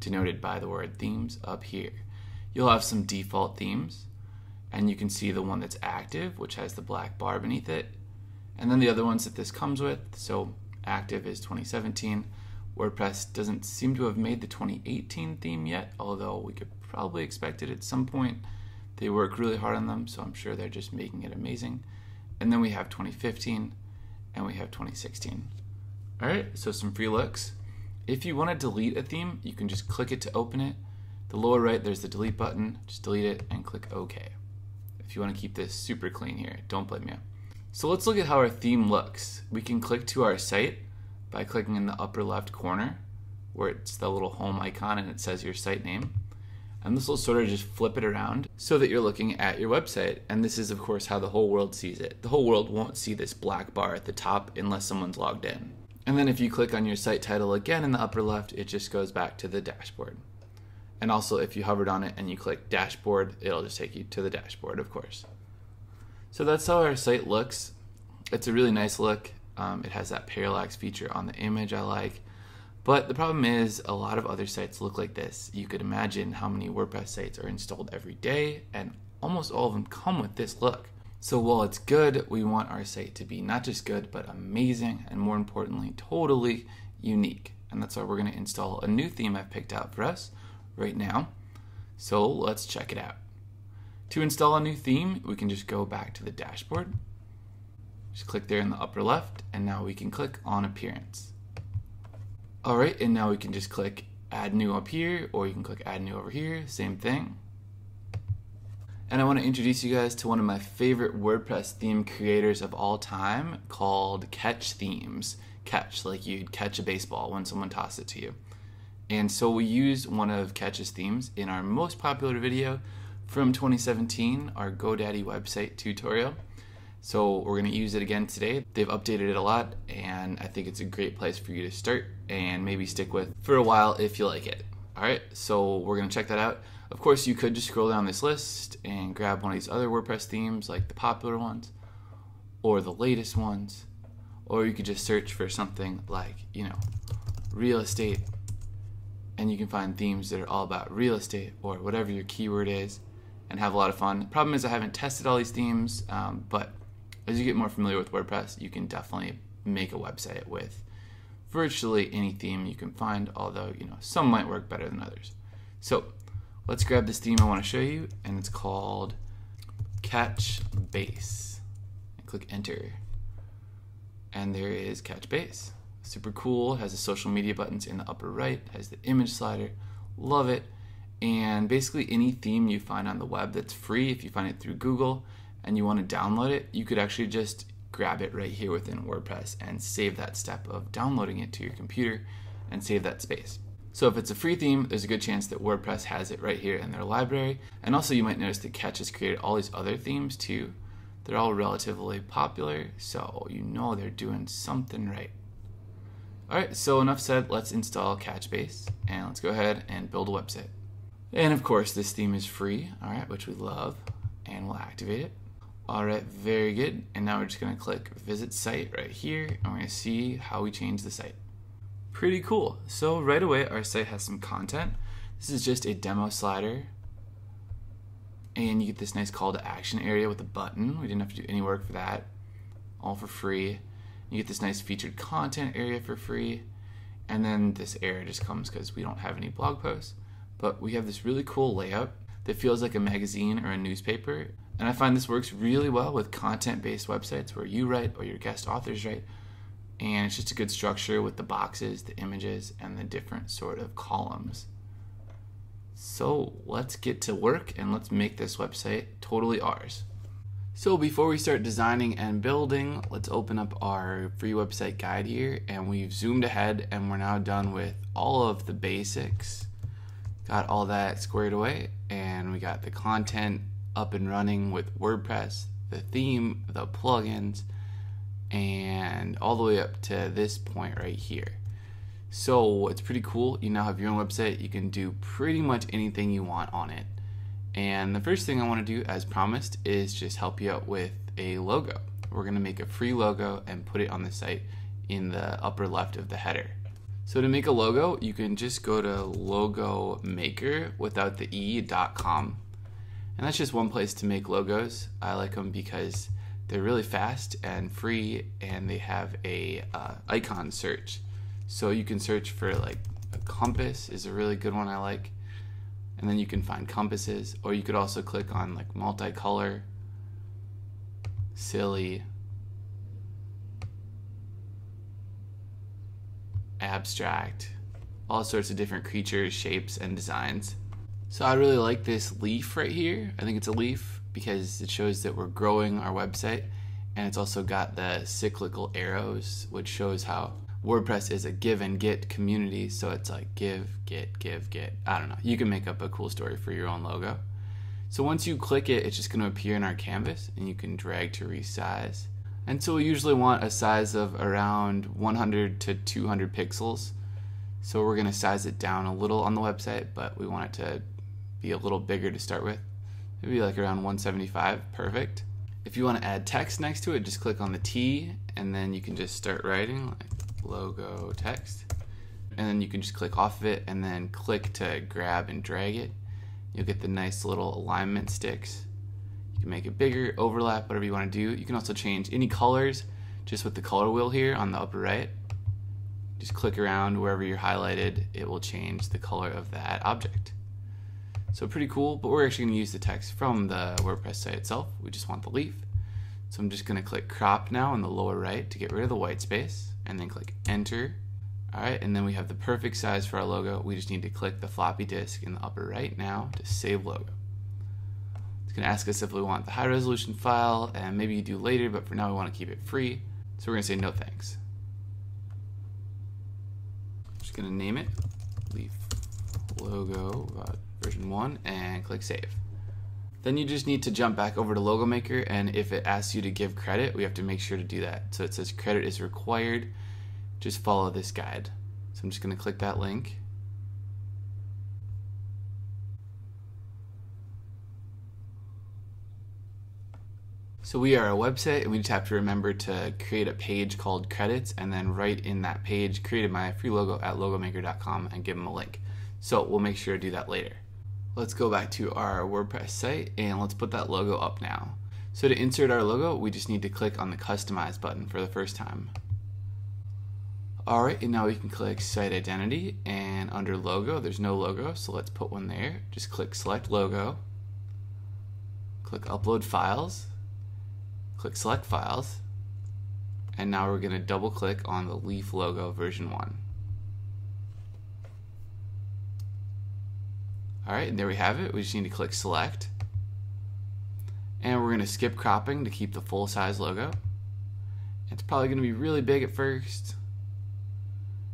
denoted by the word Themes up here. You'll have some default themes and you can see the one that's active, which has the black bar beneath it, and then the other ones that this comes with. So active is 2017. WordPress doesn't seem to have made the 2018 theme yet, although we could probably expect it at some point. They work really hard on them, so I'm sure they're just making it amazing. And then we have 2015 and we have 2016. All right, so some free looks. If you want to delete a theme, you can just click it to open it. The lower right, there's the delete button. Just delete it and click OK if you want to keep this super clean here. Don't blame me. So let's look at how our theme looks. We can click to our site by clicking in the upper left corner where it's the little home icon and it says your site name. And this will sort of just flip it around so that you're looking at your website. And this is, of course, how the whole world sees it. The whole world won't see this black bar at the top unless someone's logged in. And then if you click on your site title again in the upper left, it just goes back to the dashboard. And also, if you hovered on it and you click dashboard, it'll just take you to the dashboard, of course. So that's how our site looks. It's a really nice look. Um, it has that parallax feature on the image I like. But the problem is, a lot of other sites look like this. You could imagine how many WordPress sites are installed every day, and almost all of them come with this look. So while it's good, we want our site to be not just good, but amazing, and more importantly, totally unique. And that's why we're going to install a new theme I've picked out for us right now. So let's check it out. To install a new theme, we can just go back to the dashboard. Just click there in the upper left, and now we can click on Appearance. Alright, and now we can just click Add New up here, or you can click Add New over here, same thing. And I want to introduce you guys to one of my favorite WordPress theme creators of all time called Catch Themes. Catch, like you'd catch a baseball when someone tossed it to you. And so we used one of Catch's themes in our most popular video from 2017, our GoDaddy website tutorial. So we're going to use it again today. They've updated it a lot, and I think it's a great place for you to start and maybe stick with for a while if you like it. All right, so we're going to check that out. Of course, you could just scroll down this list and grab one of these other WordPress themes, like the popular ones or the latest ones, or you could just search for something like, you know, real estate and you can find themes that are all about real estate or whatever your keyword is and have a lot of fun. The problem is, I haven't tested all these themes, um, but as you get more familiar with WordPress, you can definitely make a website with virtually any theme you can find, although, you know, some might work better than others. So let's grab this theme I want to show you, and it's called Catch Base. And click Enter. And there is Catch Base. Super cool. Has the social media buttons in the upper right. Has the image slider. Love it. And basically any theme you find on the web that's free, if you find it through Google and you want to download it, you could actually just grab it right here within WordPress and save that step of downloading it to your computer and save that space. So if it's a free theme, there's a good chance that WordPress has it right here in their library. And also you might notice that Catch has created all these other themes too. They're all relatively popular, so you know they're doing something right. Alright, so enough said, let's install Catch Base and let's go ahead and build a website. And of course, this theme is free, alright, which we love, and we'll activate it. Alright, very good. And now we're just going to click Visit Site right here, and we're to see how we change the site. Pretty cool. So right away, our site has some content. This is just a demo slider. And you get this nice call to action area with a button. We didn't have to do any work for that. All for free. You get this nice featured content area for free. And then this error just comes because we don't have any blog posts. But we have this really cool layout that feels like a magazine or a newspaper. And I find this works really well with content based websites where you write or your guest authors write. And it's just a good structure with the boxes, the images, and the different sort of columns. So let's get to work and let's make this website totally ours. So before we start designing and building, let's open up our free website guide here and we've zoomed ahead and we're now done with all of the basics. Got all that squared away and we got the content up and running with WordPress, the theme, the plugins, and all the way up to this point right here. So it's pretty cool. You now have your own website. You can do pretty much anything you want on it. And the first thing I want to do, as promised, is just help you out with a logo. We're going to make a free logo and put it on the site in the upper left of the header. So to make a logo, you can just go to logo maker without the e.com. And that's just one place to make logos. I like them because they're really fast and free and they have a uh, icon search. So you can search for like a compass is a really good one I like. And then you can find compasses or you could also click on like multicolor silly abstract all sorts of different creatures shapes and designs. So i really like this leaf right here. I think it's a leaf because it shows that we're growing our website and it's also got the cyclical arrows which shows how WordPress is a give and get community, so it's like give, get, give, get. I don't know. You can make up a cool story for your own logo. So once you click it, it's just going to appear in our canvas and you can drag to resize. And so we usually want a size of around 100 to 200 pixels. So we're going to size it down a little on the website, but we want it to be a little bigger to start with. Maybe like around 175, perfect. If you want to add text next to it, just click on the T and then you can just start writing like logo text. And then you can just click off of it and then click to grab and drag it. You'll get the nice little alignment sticks. You can make it bigger, overlap, whatever you want to do. You can also change any colors just with the color wheel here on the upper right. Just click around wherever you're highlighted, it will change the color of that object. So pretty cool, but we're actually going to use the text from the WordPress site itself. We just want the leaf. So I'm just going to click crop now in the lower right to get rid of the white space and then click enter. All right, and then we have the perfect size for our logo. We just need to click the floppy disk in the upper right now to save logo. It's gonna ask us if we want the high resolution file and maybe you do later, but for now we wanna keep it free. So we're gonna say no thanks. Just gonna name it leaf logo version one and click save. Then you just need to jump back over to Logo Maker and if it asks you to give credit, we have to make sure to do that. So it says credit is required. Just follow this guide. So I'm just going to click that link. So we are a website and we just have to remember to create a page called credits and then right in that page created my free logo at logomakr.com and give them a link. So we'll make sure to do that later. Let's go back to our WordPress site and let's put that logo up now. So to insert our logo, we just need to click on the customize button for the first time. Alright, and now we can click site identity and under logo, there's no logo, so let's put one there. Just click select logo, click upload files, click select files, and now we're going to double click on the leaf logo version 1. All right, and there we have it. We just need to click select. And we're gonna skip cropping to keep the full size logo. It's probably gonna be really big at first,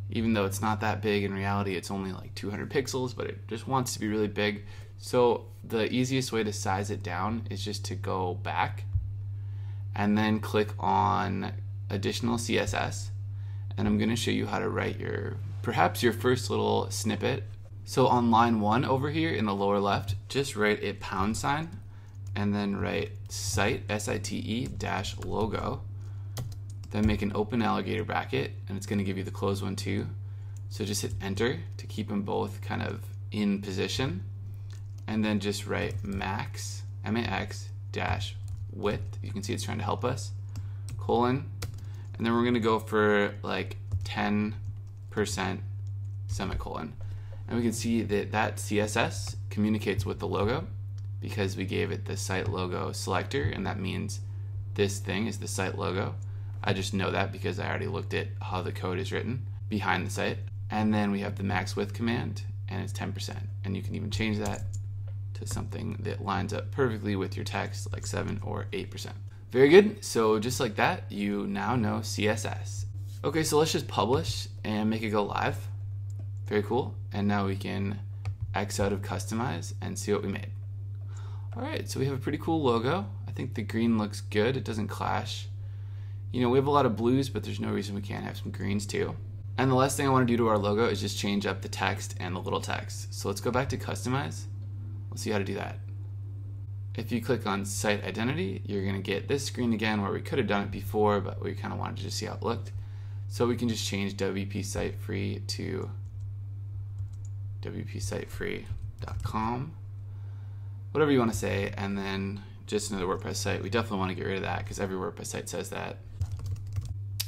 even though it's not that big in reality, it's only like 200 pixels, but it just wants to be really big. So the easiest way to size it down is just to go back and then click on additional CSS. And I'm gonna show you how to write your, perhaps your first little snippet so on line one over here in the lower left, just write a pound sign and then write site, S-I-T-E dash logo. Then make an open alligator bracket and it's gonna give you the closed one too. So just hit enter to keep them both kind of in position. And then just write max, M-A-X dash width. You can see it's trying to help us, colon. And then we're gonna go for like 10% semicolon. And we can see that that CSS communicates with the logo because we gave it the site logo selector and that means this thing is the site logo. I just know that because I already looked at how the code is written behind the site. And then we have the max width command and it's 10%. And you can even change that to something that lines up perfectly with your text, like 7 or 8%. Very good. So just like that, you now know CSS. Okay, so let's just publish and make it go live. Very cool. And now we can X out of customize and see what we made. All right, so we have a pretty cool logo. I think the green looks good. It doesn't clash. You know, we have a lot of blues, but there's no reason we can't have some greens too. And the last thing I want to do to our logo is just change up the text and the little text. So let's go back to customize. Let's see how to do that. If you click on site identity, you're going to get this screen again where we could have done it before, but we kind of wanted to just see how it looked. So we can just change WP site free to wpsitefree.com, whatever you want to say, and then just another WordPress site. We definitely want to get rid of that because every WordPress site says that.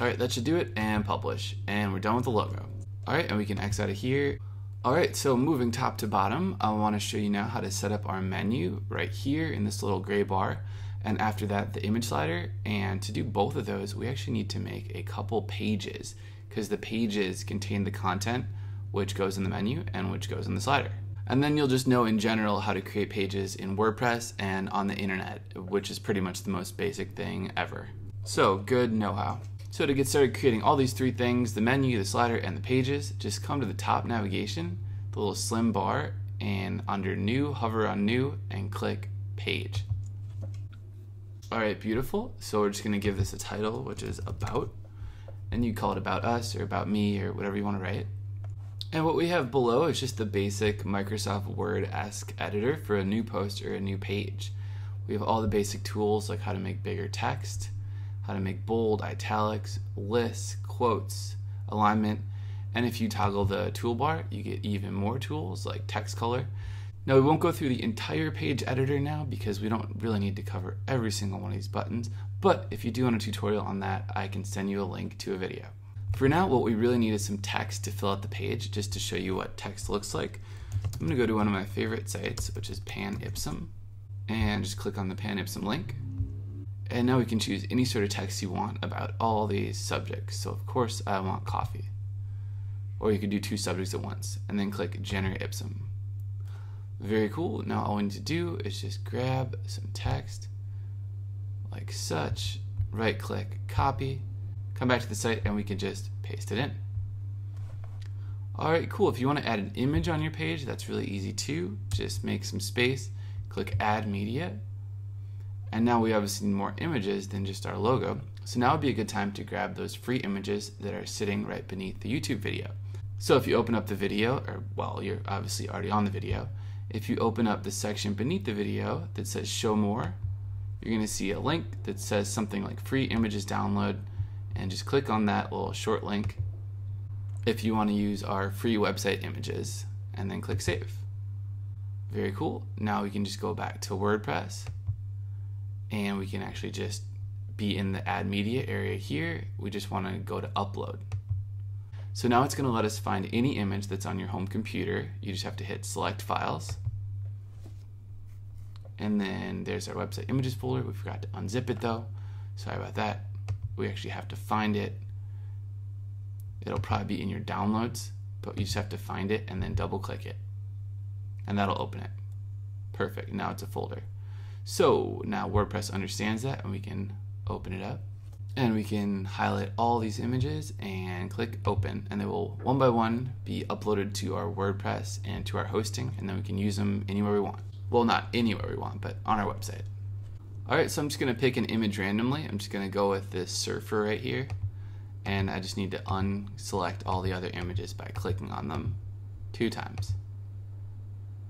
All right, that should do it and publish. And we're done with the logo. All right, and we can X out of here. All right, so moving top to bottom, I want to show you now how to set up our menu right here in this little gray bar. And after that, the image slider. And to do both of those, we actually need to make a couple pages because the pages contain the content which goes in the menu and which goes in the slider. And then you'll just know in general how to create pages in WordPress and on the internet, which is pretty much the most basic thing ever. So, good know-how. So to get started creating all these three things, the menu, the slider, and the pages, just come to the top navigation, the little slim bar, and under new, hover on new, and click page. All right, beautiful. So we're just gonna give this a title, which is about, and you call it about us or about me or whatever you wanna write. And what we have below is just the basic Microsoft Word-esque editor for a new post or a new page. We have all the basic tools like how to make bigger text, how to make bold, italics, lists, quotes, alignment, and if you toggle the toolbar, you get even more tools like text color. Now we won't go through the entire page editor now because we don't really need to cover every single one of these buttons, but if you do want a tutorial on that, I can send you a link to a video. For now, what we really need is some text to fill out the page, just to show you what text looks like. I'm gonna go to one of my favorite sites, which is Pan Ipsum, and just click on the Pan Ipsum link. And now we can choose any sort of text you want about all these subjects. So of course I want coffee. Or you could do two subjects at once and then click generate ipsum. Very cool. Now all we need to do is just grab some text like such, right click, copy, come back to the site and we can just paste it in. Alright, cool. If you want to add an image on your page, that's really easy too. Just make some space, click add media, and now we obviously need more images than just our logo. So now would be a good time to grab those free images that are sitting right beneath the YouTube video. So if you open up the video, or well, you're obviously already on the video, if you open up the section beneath the video that says show more, you're gonna see a link that says something like free images download, and just click on that little short link if you wanna use our free website images, and then click save. Very cool. Now we can just go back to WordPress and we can actually just be in the add media area here. We just want to go to upload. So now it's going to let us find any image that's on your home computer. You just have to hit select files. And then there's our website images folder. We forgot to unzip it though. Sorry about that. We actually have to find it. It'll probably be in your downloads, but you just have to find it and then double click it. And that'll open it. Perfect. Now it's a folder. So now WordPress understands that and we can open it up and we can highlight all these images and click open and they will one by one be uploaded to our WordPress and to our hosting and then we can use them anywhere we want. Well, not anywhere we want, but on our website. All right, so I'm just gonna pick an image randomly. I'm just gonna go with this surfer right here and I just need to unselect all the other images by clicking on them two times.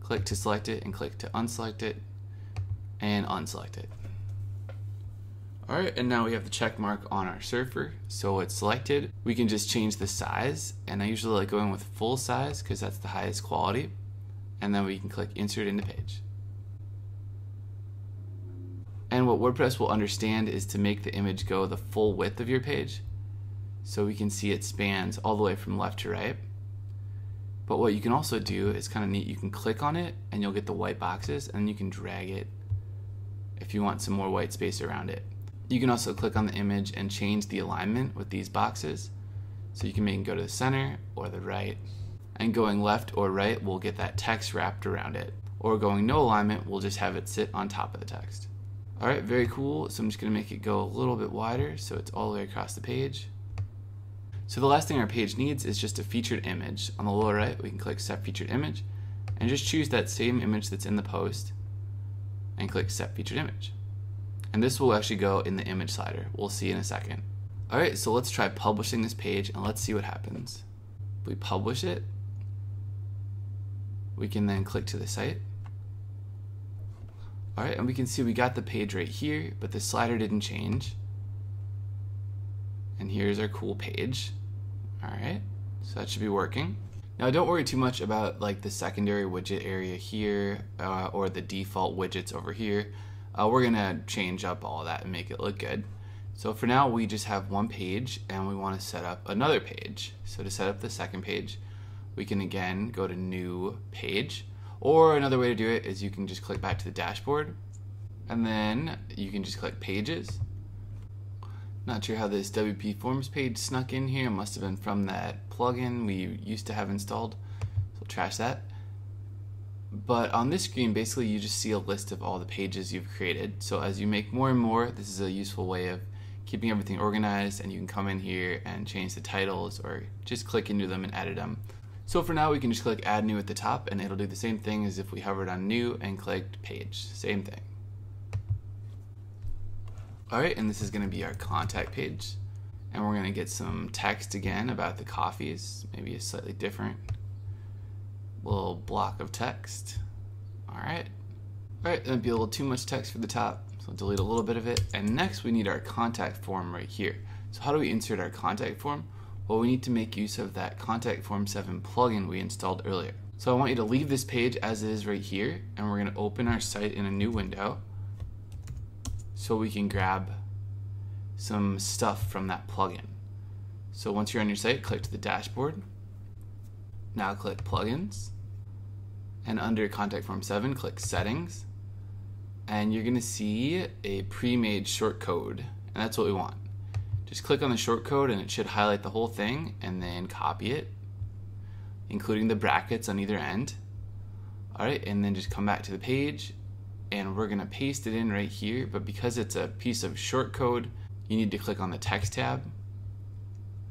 Click to select it and click to unselect it and unselect it. Alright, and now we have the check mark on our surfer, so it's selected. We can just change the size, and I usually like going with full size because that's the highest quality. And then we can click insert into page. And what WordPress will understand is to make the image go the full width of your page. So we can see it spans all the way from left to right. But what you can also do is kind of neat. You can click on it and you'll get the white boxes and you can drag it if you want some more white space around it. You can also click on the image and change the alignment with these boxes. So you can make it go to the center or the right. And going left or right will get that text wrapped around it. or going no alignment, we'll just have it sit on top of the text. All right, very cool. So I'm just gonna make it go a little bit wider so it's all the way across the page. So the last thing our page needs is just a featured image. On the lower right, we can click Set Featured Image and just choose that same image that's in the post and click Set Featured Image. And this will actually go in the image slider. We'll see in a second. All right, so let's try publishing this page and let's see what happens. We publish it. We can then click to the site. All right, and we can see we got the page right here, but the slider didn't change. And here's our cool page. All right, so that should be working. Now don't worry too much about like the secondary widget area here uh, or the default widgets over here. Uh, we're gonna change up all that and make it look good. So for now we just have one page and we want to set up another page. So to set up the second page, we can again go to new page or another way to do it is you can just click back to the dashboard and then you can just click pages. Not sure how this WPForms page snuck in here. It must have been from that plugin we used to have installed. So we'll trash that. But on this screen, basically you just see a list of all the pages you've created. So as you make more and more, this is a useful way of keeping everything organized and you can come in here and change the titles or just click into them and edit them. So for now we can just click add new at the top and it'll do the same thing as if we hovered on new and clicked page, same thing. Alright, and this is going to be our contact page. And we're going to get some text again about the coffees, maybe a slightly different little block of text. Alright. Alright, that'd be a little too much text for the top. So delete a little bit of it. And next we need our contact form right here. So how do we insert our contact form? Well, we need to make use of that Contact Form 7 plugin we installed earlier. So I want you to leave this page as it is right here, and we're gonna open our site in a new window so we can grab some stuff from that plugin. So once you're on your site, click to the dashboard. Now click plugins. And under Contact Form 7, click settings and you're gonna see a pre-made shortcode, and that's what we want. Just click on the shortcode and it should highlight the whole thing and then copy it, including the brackets on either end. All right, and then just come back to the page and we're gonna paste it in right here, but because it's a piece of shortcode, you need to click on the text tab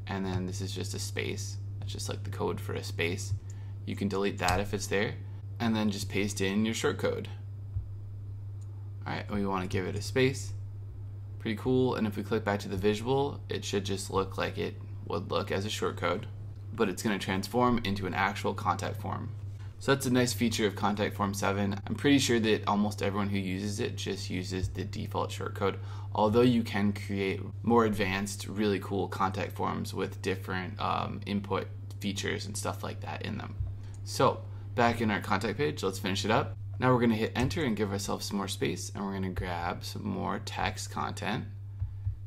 and then this is just a space. That's just like the code for a space. You can delete that if it's there and then just paste in your shortcode. Alright, we want to give it a space. Pretty cool, and if we click back to the visual, it should just look like it would look as a shortcode, but it's going to transform into an actual contact form. So that's a nice feature of Contact Form 7. I'm pretty sure that almost everyone who uses it just uses the default shortcode, although you can create more advanced, really cool contact forms with different um, input features and stuff like that in them. So back in our contact page, let's finish it up. Now we're going to hit enter and give ourselves some more space and we're going to grab some more text content.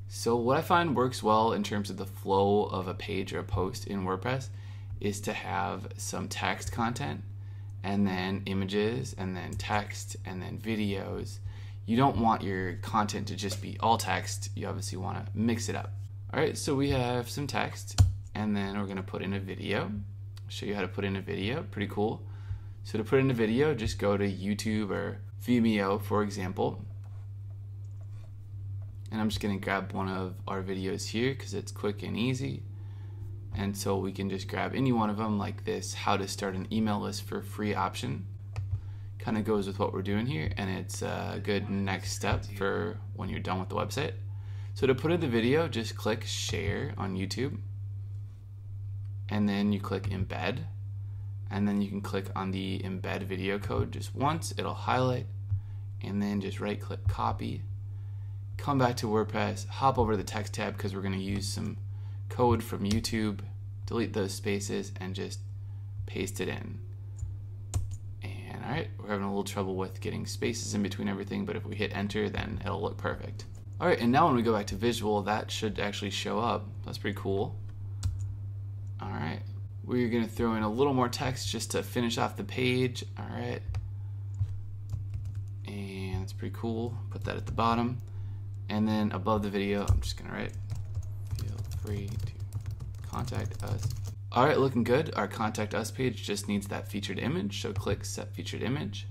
So what I find works well in terms of the flow of a page or a post in WordPress is to have some text content and then images and then text and then videos. You don't want your content to just be all text. You obviously want to mix it up. All right, so we have some text and then we're going to put in a video. Show you how to put in a video. Pretty cool. So to put in a video, just go to YouTube or Vimeo, for example. And I'm just going to grab one of our videos here because it's quick and easy. And so we can just grab any one of them like this, how to start an email list for free option. Kind of goes with what we're doing here and it's a good next step for when you're done with the website. So to put in the video, just click share on YouTube and then you click embed and then you can click on the embed video code just once it'll highlight and then just right click copy. Come back to WordPress hop over to the text tab because we're going to use some code from YouTube delete those spaces and just paste it in. And alright we're having a little trouble with getting spaces in between everything but if we hit enter then it'll look perfect. Alright and now when we go back to visual that should actually show up. That's pretty cool. Alright we're going to throw in a little more text just to finish off the page. All right. And it's pretty cool. Put that at the bottom. And then above the video, I'm just going to write, feel free to contact us. All right, looking good. Our contact us page just needs that featured image. So click set featured image.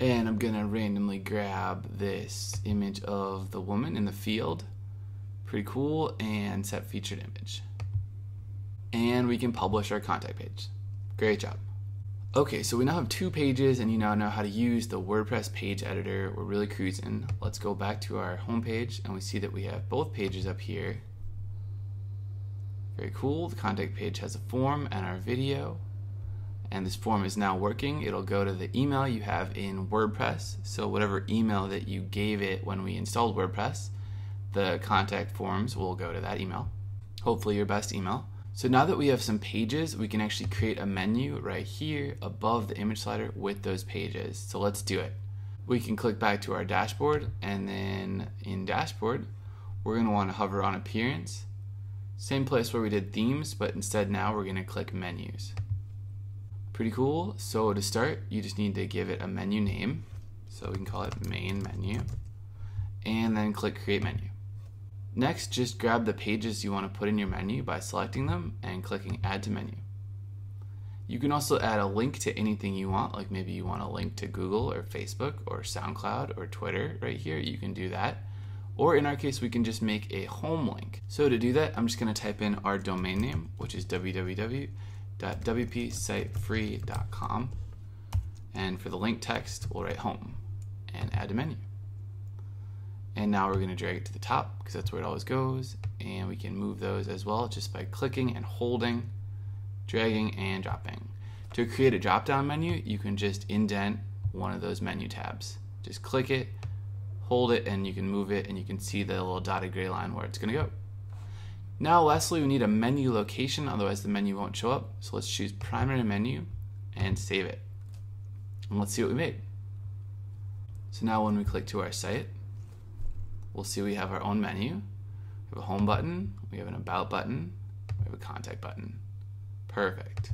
And I'm gonna randomly grab this image of the woman in the field. Pretty cool, and set featured image. And we can publish our contact page. Great job. Okay, so we now have two pages and you now know how to use the WordPress page editor. We're really cruising. Let's go back to our home page and we see that we have both pages up here. Very cool. The contact page has a form and our video and this form is now working. It'll go to the email you have in WordPress. So whatever email that you gave it when we installed WordPress, the contact forms will go to that email. Hopefully your best email. So now that we have some pages, we can actually create a menu right here above the image slider with those pages. So let's do it. We can click back to our dashboard and then in dashboard, we're gonna to want to hover on appearance. Same place where we did themes, but instead now we're gonna click menus. Pretty cool. So to start, you just need to give it a menu name. So we can call it main menu. And then click create menu. Next, just grab the pages you want to put in your menu by selecting them and clicking add to menu. You can also add a link to anything you want, like maybe you want a link to Google or Facebook or SoundCloud or Twitter right here, you can do that. Or in our case, we can just make a home link. So to do that, I'm just gonna type in our domain name, which is www.wpsitefree.com. And for the link text, we'll write home and add a menu. And now we're going to drag it to the top because that's where it always goes. And we can move those as well just by clicking and holding, dragging and dropping. To create a drop down menu, you can just indent one of those menu tabs. Just click it, hold it, and you can move it, and you can see the little dotted gray line where it's going to go. Now lastly, we need a menu location, otherwise the menu won't show up. So let's choose primary menu and save it. And let's see what we made. So now when we click to our site, we'll see we have our own menu. We have a home button, we have an about button, we have a contact button. Perfect.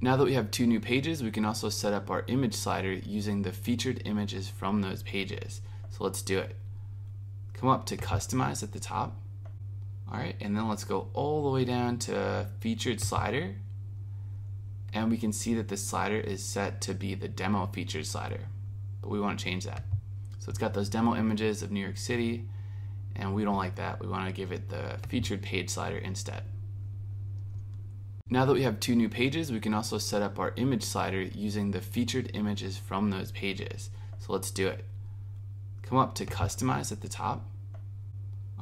Now that we have two new pages, we can also set up our image slider using the featured images from those pages. So let's do it. Come up to customize at the top all right, and then let's go all the way down to featured slider. And we can see that the slider is set to be the demo featured slider, but we want to change that. It's got those demo images of New York City, and we don't like that. We want to give it the featured page slider instead. Now that we have two new pages, we can also set up our image slider using the featured images from those pages. So let's do it. Come up to customize at the top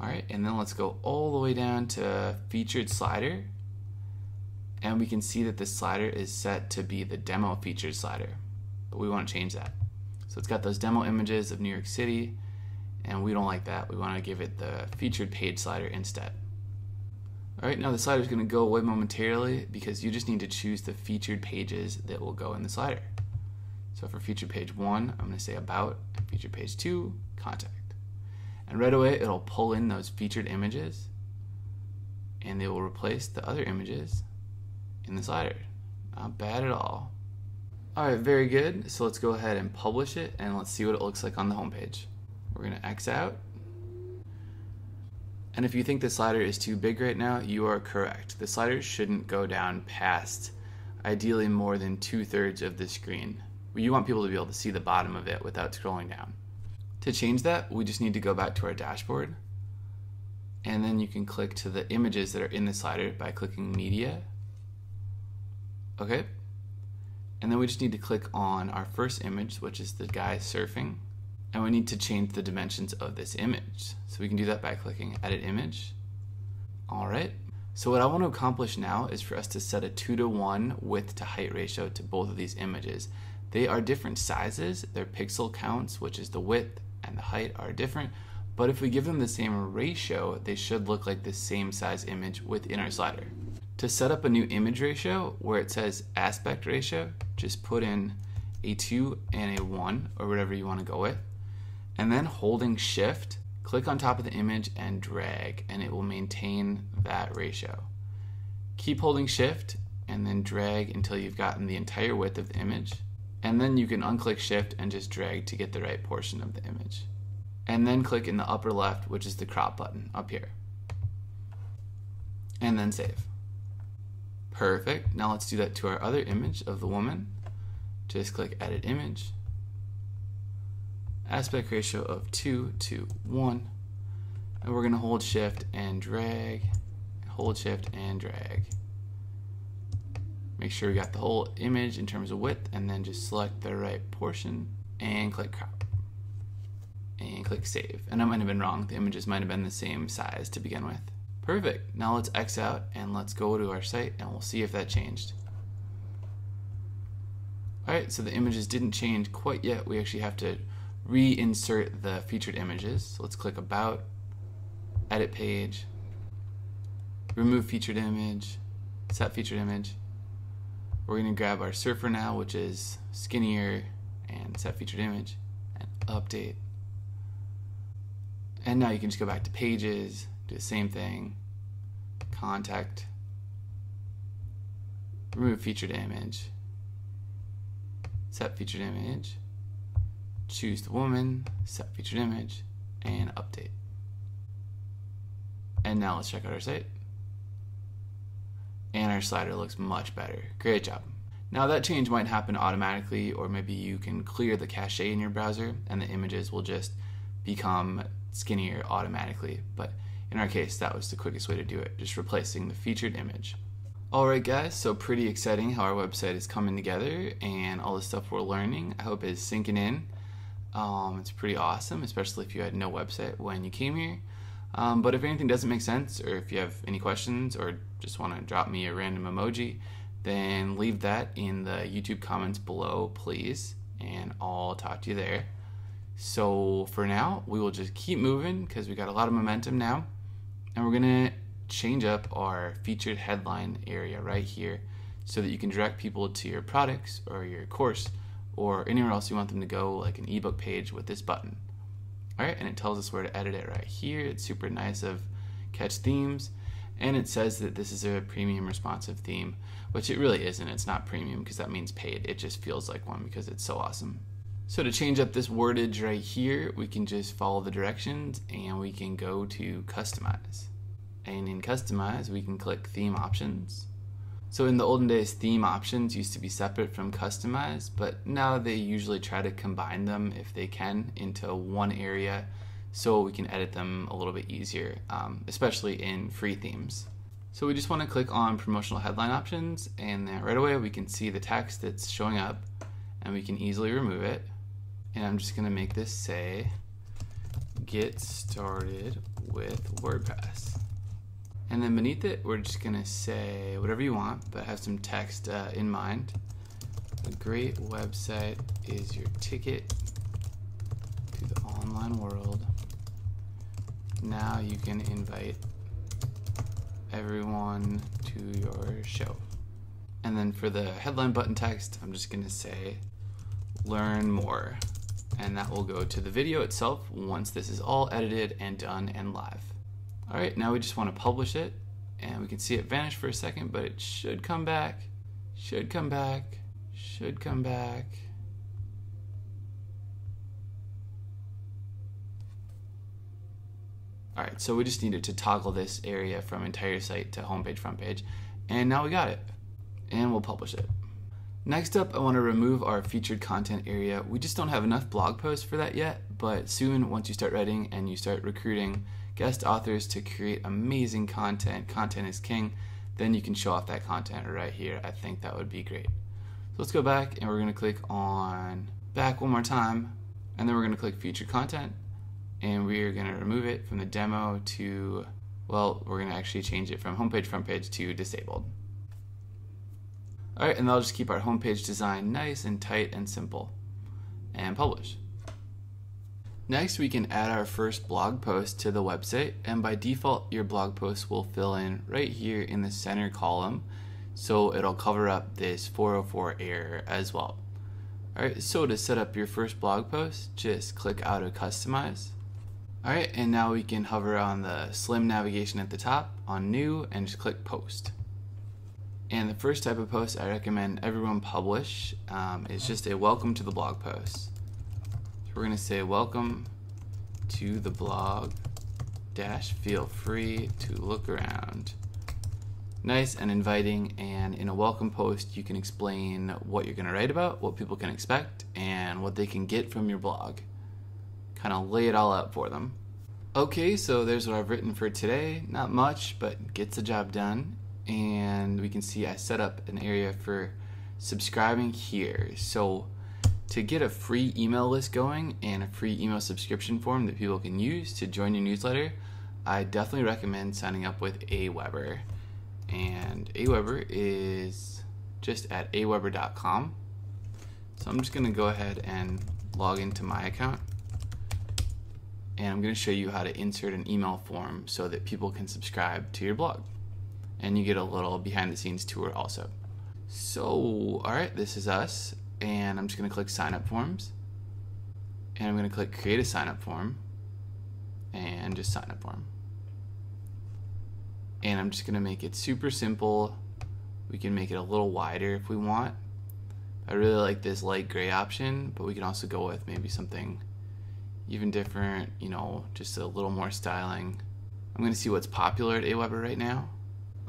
all right, and then let's go all the way down to featured slider. And we can see that the slider is set to be the demo featured slider, but we want to change that. It's got those demo images of New York City, and we don't like that. We want to give it the featured page slider instead. All right, now the slider is going to go away momentarily because you just need to choose the featured pages that will go in the slider. So for featured page one, I'm going to say about, and featured page two, contact. And right away, it'll pull in those featured images and they will replace the other images in the slider. Not bad at all. All right, very good. So let's go ahead and publish it and let's see what it looks like on the homepage. We're gonna X out. And if you think the slider is too big right now, you are correct. The slider shouldn't go down past ideally more than two thirds of the screen. You want people to be able to see the bottom of it without scrolling down. To change that, we just need to go back to our dashboard and then you can click to the images that are in the slider by clicking media. Okay. And then we just need to click on our first image, which is the guy surfing. And we need to change the dimensions of this image. So we can do that by clicking edit image. All right. So what I want to accomplish now is for us to set a two to one width to height ratio to both of these images. They are different sizes. Their pixel counts, which is the width, and the height are different, but if we give them the same ratio, they should look like the same size image within our slider. To set up a new image ratio where it says aspect ratio, just put in a 2 and a 1 or whatever you want to go with. And then holding shift, click on top of the image and drag and it will maintain that ratio. Keep holding shift and then drag until you've gotten the entire width of the image and then you can unclick shift and just drag to get the right portion of the image. And then click in the upper left, which is the crop button up here. And then save. Perfect. Now let's do that to our other image of the woman. Just click edit image. aspect ratio of 2 to 1. And we're going to hold shift and drag, hold shift and drag. Make sure we got the whole image in terms of width and then just select the right portion and click crop. And click save. And I might have been wrong. The images might have been the same size to begin with. Perfect. Now let's X out and let's go to our site and we'll see if that changed. Alright, so the images didn't change quite yet. We actually have to reinsert the featured images. So let's click About, Edit Page, Remove Featured Image, Set Featured Image. We're going to grab our surfer now, which is skinnier, and Set Featured Image, and Update. And now you can just go back to Pages, do the same thing, Contact, Remove Featured Image, Set Featured Image, choose the woman, set featured image, and update. And now let's check out our site. And our slider looks much better. Great job. Now that change might happen automatically or maybe you can clear the cache in your browser and the images will just become skinnier automatically. But in our case, that was the quickest way to do it, just replacing the featured image. Alright guys, so pretty exciting how our website is coming together and all the stuff we're learning I hope is sinking in. Um, it's pretty awesome, especially if you had no website when you came here. Um, but if anything doesn't make sense, or if you have any questions, or just want to drop me a random emoji, then leave that in the YouTube comments below, please, and I'll talk to you there. So for now, we will just keep moving because we got a lot of momentum now, and we're gonna change up our featured headline area right here so that you can direct people to your products or your course or anywhere else you want them to go, like an ebook page with this button. All right, and it tells us where to edit it right here. It's super nice of Catch Themes, and it says that this is a premium responsive theme, which it really isn't. It's not premium because that means paid. It just feels like one because it's so awesome. So to change up this wordage right here, we can just follow the directions and we can go to Customize. And in Customize, we can click Theme Options so in the olden days, theme options used to be separate from customize, but now they usually try to combine them if they can into one area so we can edit them a little bit easier, um, especially in free themes. So we just want to click on promotional headline options and then right away we can see the text that's showing up and we can easily remove it. And I'm just to make this say, get started with WordPress. And then beneath it, we're just gonna say whatever you want, but have some text uh, in mind. A great website is your ticket to the online world. Now you can invite everyone to your show. And then for the headline button text, I'm just gonna say learn more. And that will go to the video itself once this is all edited and done and live. All right, now we just want to publish it and we can see it vanish for a second, but it should come back, should come back, should come back. All right, so we just needed to toggle this area from entire site to homepage, front page, and now we got it. And we'll publish it. Next up, I want to remove our featured content area. We just don't have enough blog posts for that yet, but soon, once you start writing and you start recruiting guest authors to create amazing content. Content is king. Then you can show off that content right here. I think that would be great. So let's go back and we're going to click on back one more time. And then we're going to click featured content. And we're going to remove it from the demo to, well, we're going to actually change it from homepage, front page to disabled. All right, and that'll just keep our homepage design nice and tight and simple. And publish. Next, we can add our first blog post to the website, and by default, your blog post will fill in right here in the center column, so it'll cover up this 404 error as well. Alright, so to set up your first blog post, just click out of Customize. Alright, and now we can hover on the slim navigation at the top on New and just click Post. And the first type of post I recommend everyone publish um, is just a welcome to the blog post So we're going to say welcome to the blog dash feel free to look around nice and inviting and in a welcome post you can explain what you're going to write about what people can expect and what they can get from your blog kind of lay it all out for them. Okay, so there's what I've written for today. Not much, but gets the job done. And we can see I set up an area for subscribing here. So to get a free email list going and a free email subscription form that people can use to join your newsletter, I definitely recommend signing up with Aweber. And Aweber is just at aweber.com. So I'm just going to go ahead and log into my account. And I'm going to show you how to insert an email form so that people can subscribe to your blog. And you get a little behind the scenes tour also. So, alright, this is us and I'm just to click sign up forms. And I'm to click create a sign up form and just sign up form. And I'm just to make it super simple. We can make it a little wider if we want. I really like this light gray option, but we can also go with maybe something even different, you know, just a little more styling. I'm to see what's popular at Aweber right now.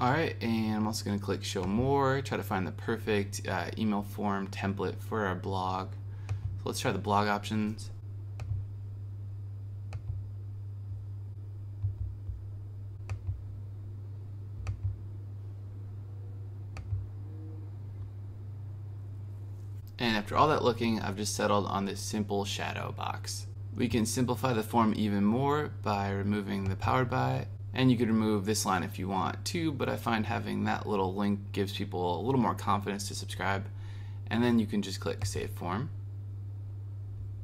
Alright, and I'm also going to click show more, try to find the perfect uh, email form template for our blog. So let's try the blog options. And after all that looking, I've just settled on this simple shadow box. We can simplify the form even more by removing the powered by and you could remove this line if you want to, but I find having that little link gives people a little more confidence to subscribe. And then you can just click Save Form.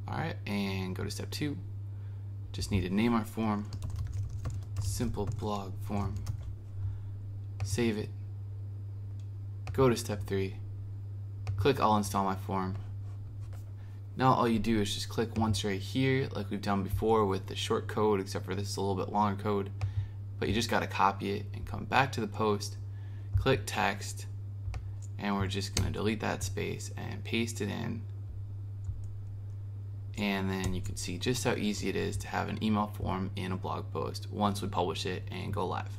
Alright, and go to step two. Just need to name our form. Simple blog form. Save it. Go to step three. Click I'll install my form. Now all you do is just click once right here like we've done before with the short code except for this is a little bit longer code but you just got to copy it and come back to the post, click text, and we're just going to delete that space and paste it in. And then you can see just how easy it is to have an email form in a blog post once we publish it and go live.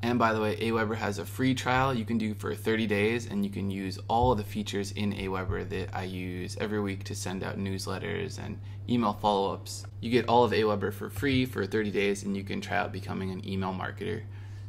And by the way, Aweber has a free trial you can do for 30 days, and you can use all of the features in Aweber that I use every week to send out newsletters and email follow ups. You get all of Aweber for free for 30 days, and you can try out becoming an email marketer.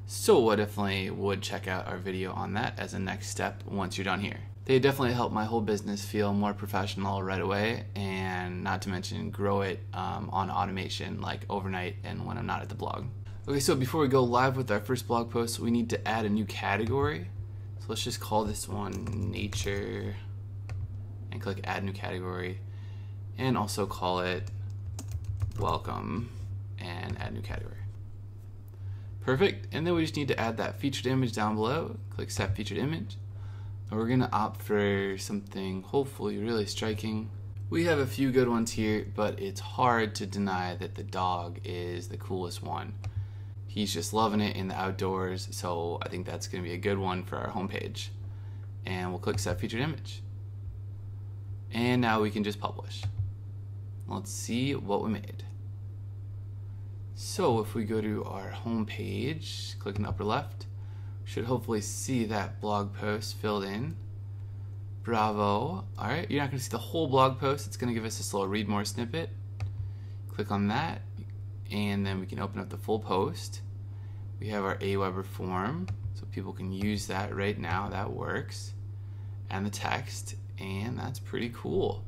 So, I definitely would check out our video on that as a next step once you're done here. They definitely help my whole business feel more professional right away, and not to mention grow it um, on automation like overnight and when I'm not at the blog. Okay, so before we go live with our first blog post, we need to add a new category. So let's just call this one nature and click add new category and also call it welcome and add new category. Perfect, and then we just need to add that featured image down below. Click set featured image. And we're gonna opt for something hopefully really striking. We have a few good ones here, but it's hard to deny that the dog is the coolest one he's just loving it in the outdoors. So I think that's going to be a good one for our homepage. And we'll click set featured image. And now we can just publish. Let's see what we made. So if we go to our home page, click in the upper left, should hopefully see that blog post filled in. Bravo. All right, you're not going to see the whole blog post. It's going to give us this little read more snippet. Click on that and then we can open up the full post. We have our Aweber form, so people can use that right now. That works. And the text, and that's pretty cool.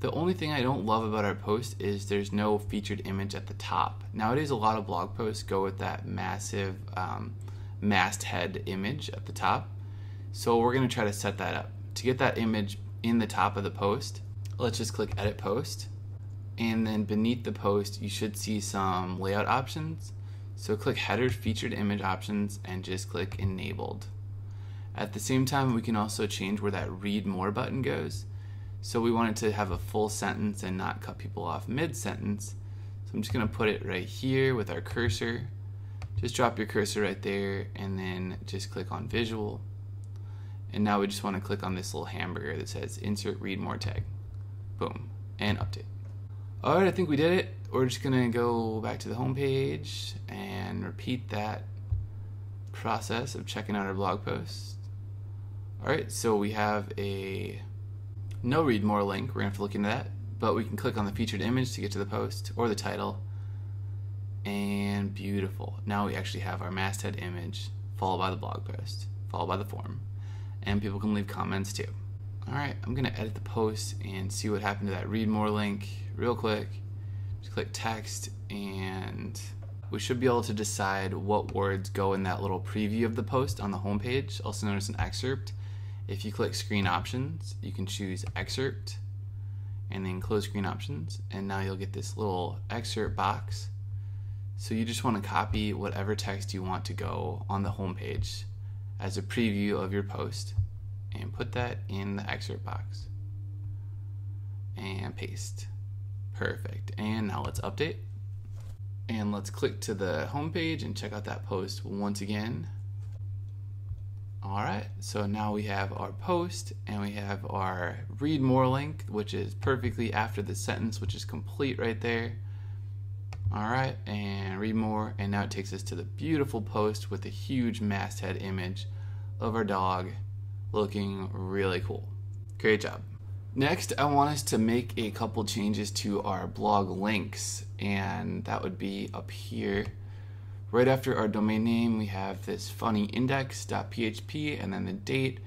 The only thing I don't love about our post is there's no featured image at the top. Nowadays, a lot of blog posts go with that massive um, masthead image at the top. So we're going to try to set that up. To get that image in the top of the post, let's just click Edit Post and then beneath the post you should see some layout options so click header featured image options and just click enabled at the same time we can also change where that read more button goes so we wanted to have a full sentence and not cut people off mid-sentence. So I'm just gonna put it right here with our cursor. Just drop your cursor right there and then just click on visual. And now we just want to click on this little hamburger that says insert read more tag. Boom and update. Alright, I think we did it. We're just gonna go back to the home page and repeat that process of checking out our blog post. Alright, so we have a no read more link. We're gonna have to look into that. but we can click on the featured image to get to the post or the title. And beautiful. Now we actually have our masthead image followed by the blog post, followed by the form. And people can leave comments too. All right, I'm gonna edit the post and see what happened to that read more link real quick. Just click text and we should be able to decide what words go in that little preview of the post on the homepage, also known as an excerpt. If you click screen options, you can choose excerpt and then close screen options and now you'll get this little excerpt box. So you just want to copy whatever text you want to go on the homepage as a preview of your post and put that in the excerpt box and paste. Perfect. And now let's update. And let's click to the homepage and check out that post once again. All right, so now we have our post and we have our read more link, which is perfectly after the sentence, which is complete right there. All right, and read more, and now it takes us to the beautiful post with a huge masthead image of our dog looking really cool. Great job. Next, I want us to make a couple changes to our blog links, and that would be up here. Right after our domain name, we have this funny index.php and then the date,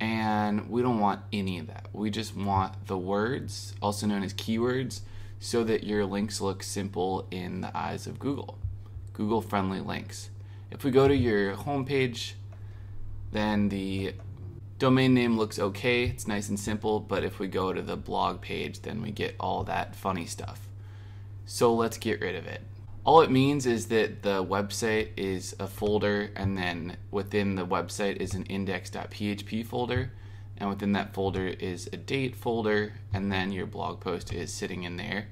and we don't want any of that. We just want the words, also known as keywords, so that your links look simple in the eyes of Google. Google friendly links. If we go to your homepage, then the Domain name looks okay, it's nice and simple, but if we go to the blog page, then we get all that funny stuff. So let's get rid of it. All it means is that the website is a folder, and then within the website is an index.php folder, and within that folder is a date folder, and then your blog post is sitting in there.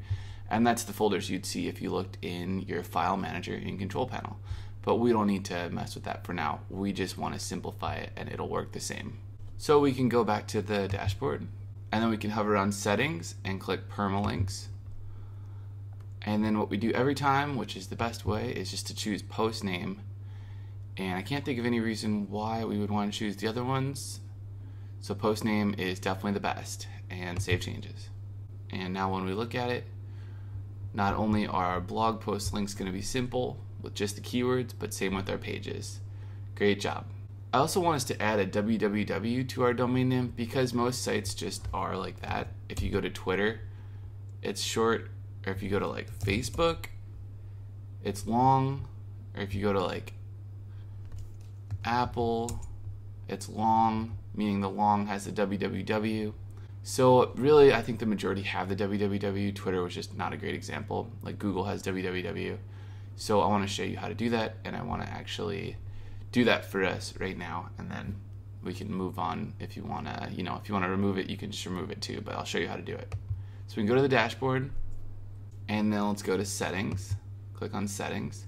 And that's the folders you'd see if you looked in your file manager in Control Panel. But we don't need to mess with that for now. We just want to simplify it, and it'll work the same. So we can go back to the dashboard and then we can hover on settings and click permalinks. And then what we do every time, which is the best way, is just to choose post name. And I can't think of any reason why we would want to choose the other ones. So post name is definitely the best and save changes. And now when we look at it, not only are our blog post links going to be simple with just the keywords, but same with our pages. Great job. I also want us to add a www to our domain name because most sites just are like that. If you go to Twitter, it's short, or if you go to like Facebook, it's long, or if you go to like Apple, it's long, meaning the long has the www. So really, I think the majority have the www. Twitter was just not a great example. Like Google has www. So I want to show you how to do that, and I want to actually do that for us right now, and then we can move on. If you want to, you know, if you want to remove it, you can just remove it too. But I'll show you how to do it. So we can go to the dashboard, and then let's go to settings. Click on settings,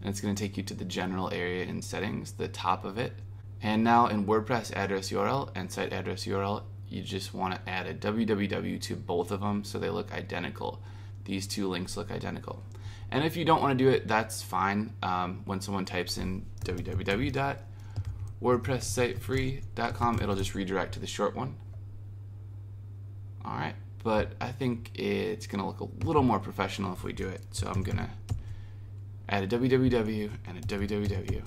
and it's going to take you to the general area in settings, the top of it. And now in WordPress address URL and site address URL, you just want to add a www to both of them so they look identical. These two links look identical. And if you don't want to do it, that's fine. Um, when someone types in www.wordpresssitefree.com, it'll just redirect to the short one. All right, but I think it's going to look a little more professional if we do it. So I'm going to add a www and a www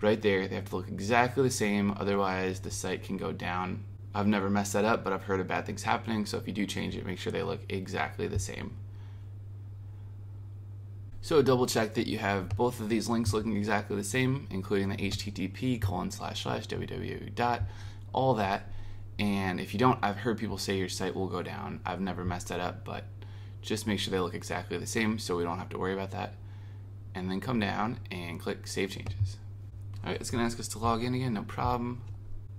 right there. They have to look exactly the same, otherwise the site can go down. I've never messed that up, but I've heard of bad things happening. So if you do change it, make sure they look exactly the same. So double check that you have both of these links looking exactly the same, including the HTTP colon slash slash www dot, all that. And if you don't, I've heard people say your site will go down. I've never messed that up, but just make sure they look exactly the same so we don't have to worry about that. And then come down and click Save Changes. All right, it's gonna ask us to log in again, no problem.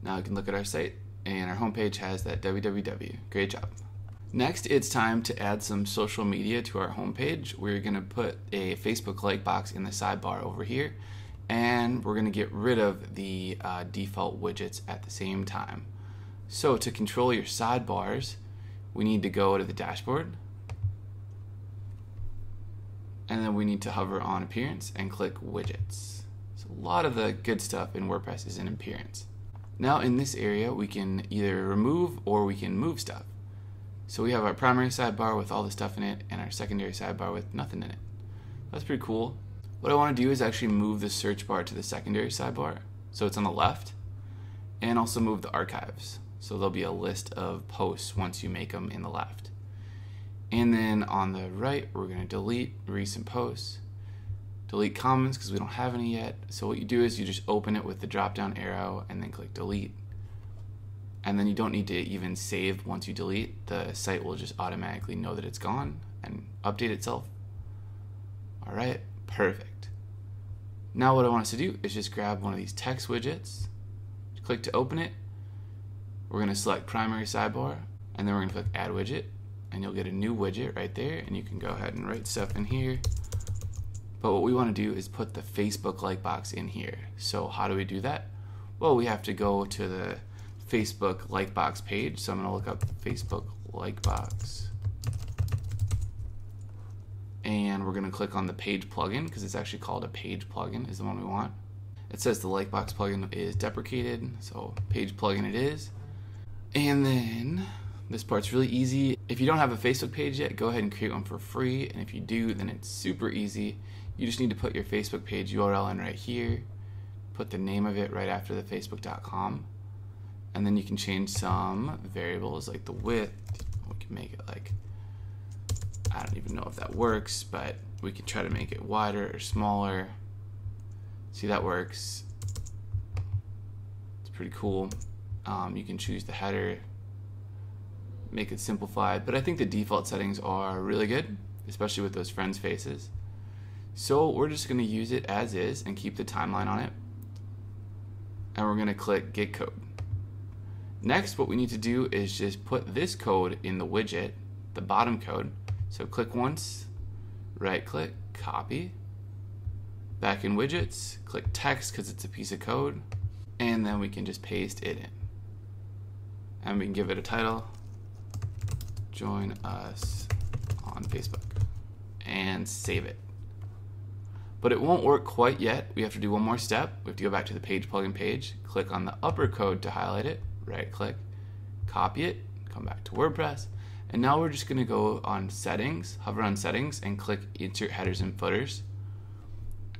Now we can look at our site, and our homepage has that www. Great job. Next, it's time to add some social media to our homepage. We're going to put a Facebook like box in the sidebar over here, and we're going to get rid of the uh, default widgets at the same time. So to control your sidebars, we need to go to the dashboard, and then we need to hover on appearance and click widgets. So a lot of the good stuff in WordPress is in appearance. Now in this area, we can either remove or we can move stuff. So we have our primary sidebar with all the stuff in it and our secondary sidebar with nothing in it. That's pretty cool. What I want to do is actually move the search bar to the secondary sidebar so it's on the left and also move the archives. So there'll be a list of posts once you make them in the left. And then on the right, we're going to delete recent posts, delete comments because we don't have any yet. So what you do is you just open it with the drop down arrow and then click delete and then you don't need to even save once you delete. The site will just automatically know that it's gone and update itself. All right, perfect. Now what I want us to do is just grab one of these text widgets, click to open it. We're gonna select primary sidebar, and then we're gonna click add widget, and you'll get a new widget right there, and you can go ahead and write stuff in here. But what we wanna do is put the Facebook like box in here. So how do we do that? Well, we have to go to the Facebook like box page. So I'm going to look up Facebook like box. And we're going to click on the page plugin because it's actually called a page plugin is the one we want. It says the Likebox plugin is deprecated, so page plugin it is. And then this part's really easy. If you don't have a Facebook page yet, go ahead and create one for free. And if you do, then it's super easy. You just need to put your Facebook page URL in right here, put the name of it right after the facebook.com and then you can change some variables like the width we can make it like I don't even know if that works but we can try to make it wider or smaller see that works it's pretty cool um, you can choose the header make it simplified but I think the default settings are really good especially with those friends faces so we're just going to use it as is and keep the timeline on it and we're going to click get code Next, what we need to do is just put this code in the widget, the bottom code. So click once, right click, copy. Back in widgets, click text because it's a piece of code, and then we can just paste it in. And we can give it a title, join us on Facebook, and save it. But it won't work quite yet. We have to do one more step. We have to go back to the page plugin page, click on the upper code to highlight it, right click, copy it, come back to WordPress, and now we're just gonna go on settings, hover on settings, and click insert headers and footers.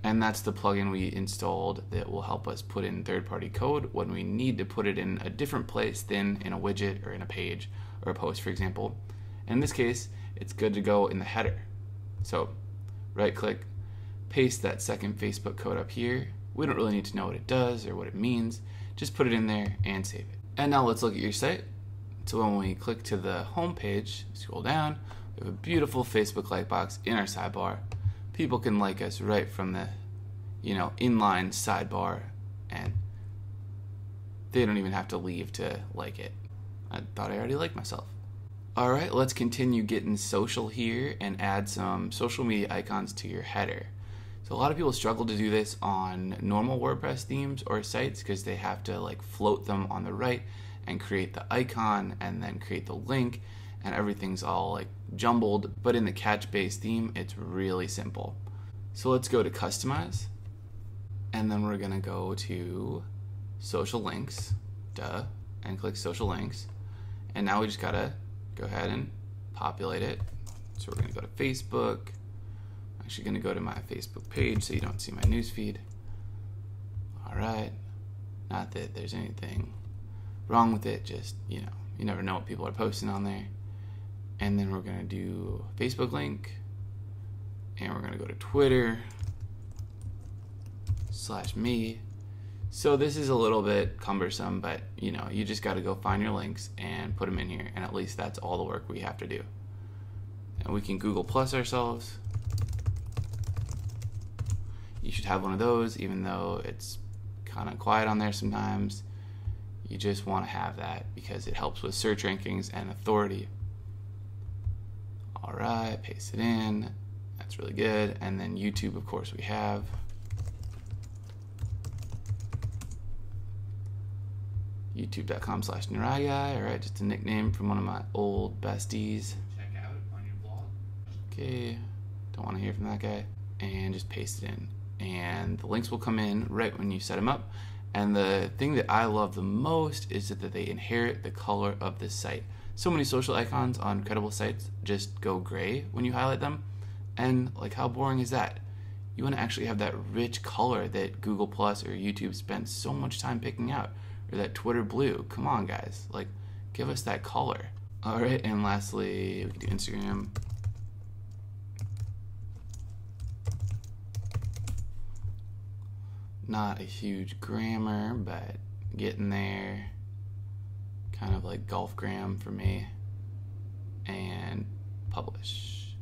And that's the plugin we installed that will help us put in third-party code when we need to put it in a different place than in a widget or in a page or a post, for example. In this case, it's good to go in the header. So right click, paste that second Facebook code up here. We don't really need to know what it does or what it means. Just put it in there and save it. And now let's look at your site. So when we click to the home page, scroll down, we have a beautiful Facebook like box in our sidebar. People can like us right from the, you know, inline sidebar and they don't even have to leave to like it. I thought I already liked myself. All right, let's continue getting social here and add some social media icons to your header. So a lot of people struggle to do this on normal WordPress themes or sites because they have to like float them on the right and create the icon and then create the link and everything's all like jumbled. But in the Catchbase theme, it's really simple. So let's go to customize and then we're gonna go to social links, duh, and click social links. And now we just gotta go ahead and populate it. So we're gonna go to Facebook, I'm actually to go to my Facebook page so you don't see my newsfeed. All right. Not that there's anything wrong with it, just, you know, you never know what people are posting on there. And then we're to do Facebook link. And we're to go to Twitter slash me. So this is a little bit cumbersome, but you know, you just got to go find your links and put them in here. And at least that's all the work we have to do. And we can Google Plus ourselves you should have one of those, even though it's kind of quiet on there sometimes. You just want to have that because it helps with search rankings and authority. All right, paste it in. That's really good. And then YouTube, of course, we have. youtube.com slash All right, just a nickname from one of my old besties. Check out on your blog. Okay, don't want to hear from that guy. And just paste it in and the links will come in right when you set them up. And the thing that I love the most is that they inherit the color of the site. So many social icons on credible sites just go gray when you highlight them. And like how boring is that? You want to actually have that rich color that Google Plus or YouTube spent so much time picking out, or that Twitter blue. Come on, guys. Like, give us that color. All right, and lastly, we can do Instagram. Not a huge grammar, but getting there. Kind of like golf gram for me. And publish.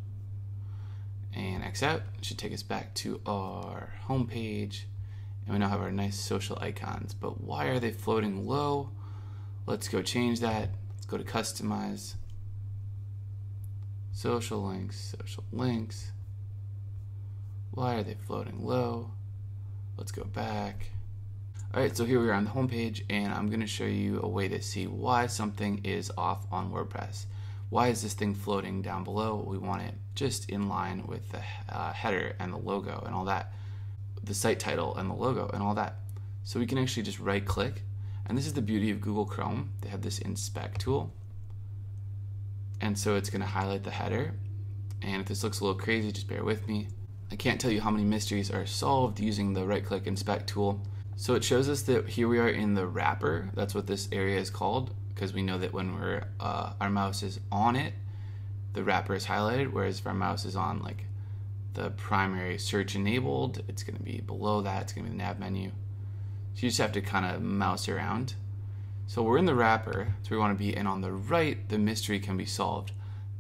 And accept should take us back to our home page. And we now have our nice social icons. But why are they floating low? Let's go change that. Let's go to customize. Social links, social links. Why are they floating low? Let's go back. Alright, so here we are on the homepage and I'm going to show you a way to see why something is off on WordPress. Why is this thing floating down below? We want it just in line with the uh, header and the logo and all that, the site title and the logo and all that. So we can actually just right click, and this is the beauty of Google Chrome. They have this inspect tool, and so it's going to highlight the header. And if this looks a little crazy, just bear with me. I can't tell you how many mysteries are solved using the right click inspect tool. So it shows us that here we are in the wrapper. That's what this area is called because we know that when we're uh, our mouse is on it, the wrapper is highlighted. Whereas if our mouse is on like the primary search enabled, it's going to be below that. It's going to be the nav menu. So you just have to kind of mouse around. So we're in the wrapper, so we want to be, and on the right, the mystery can be solved.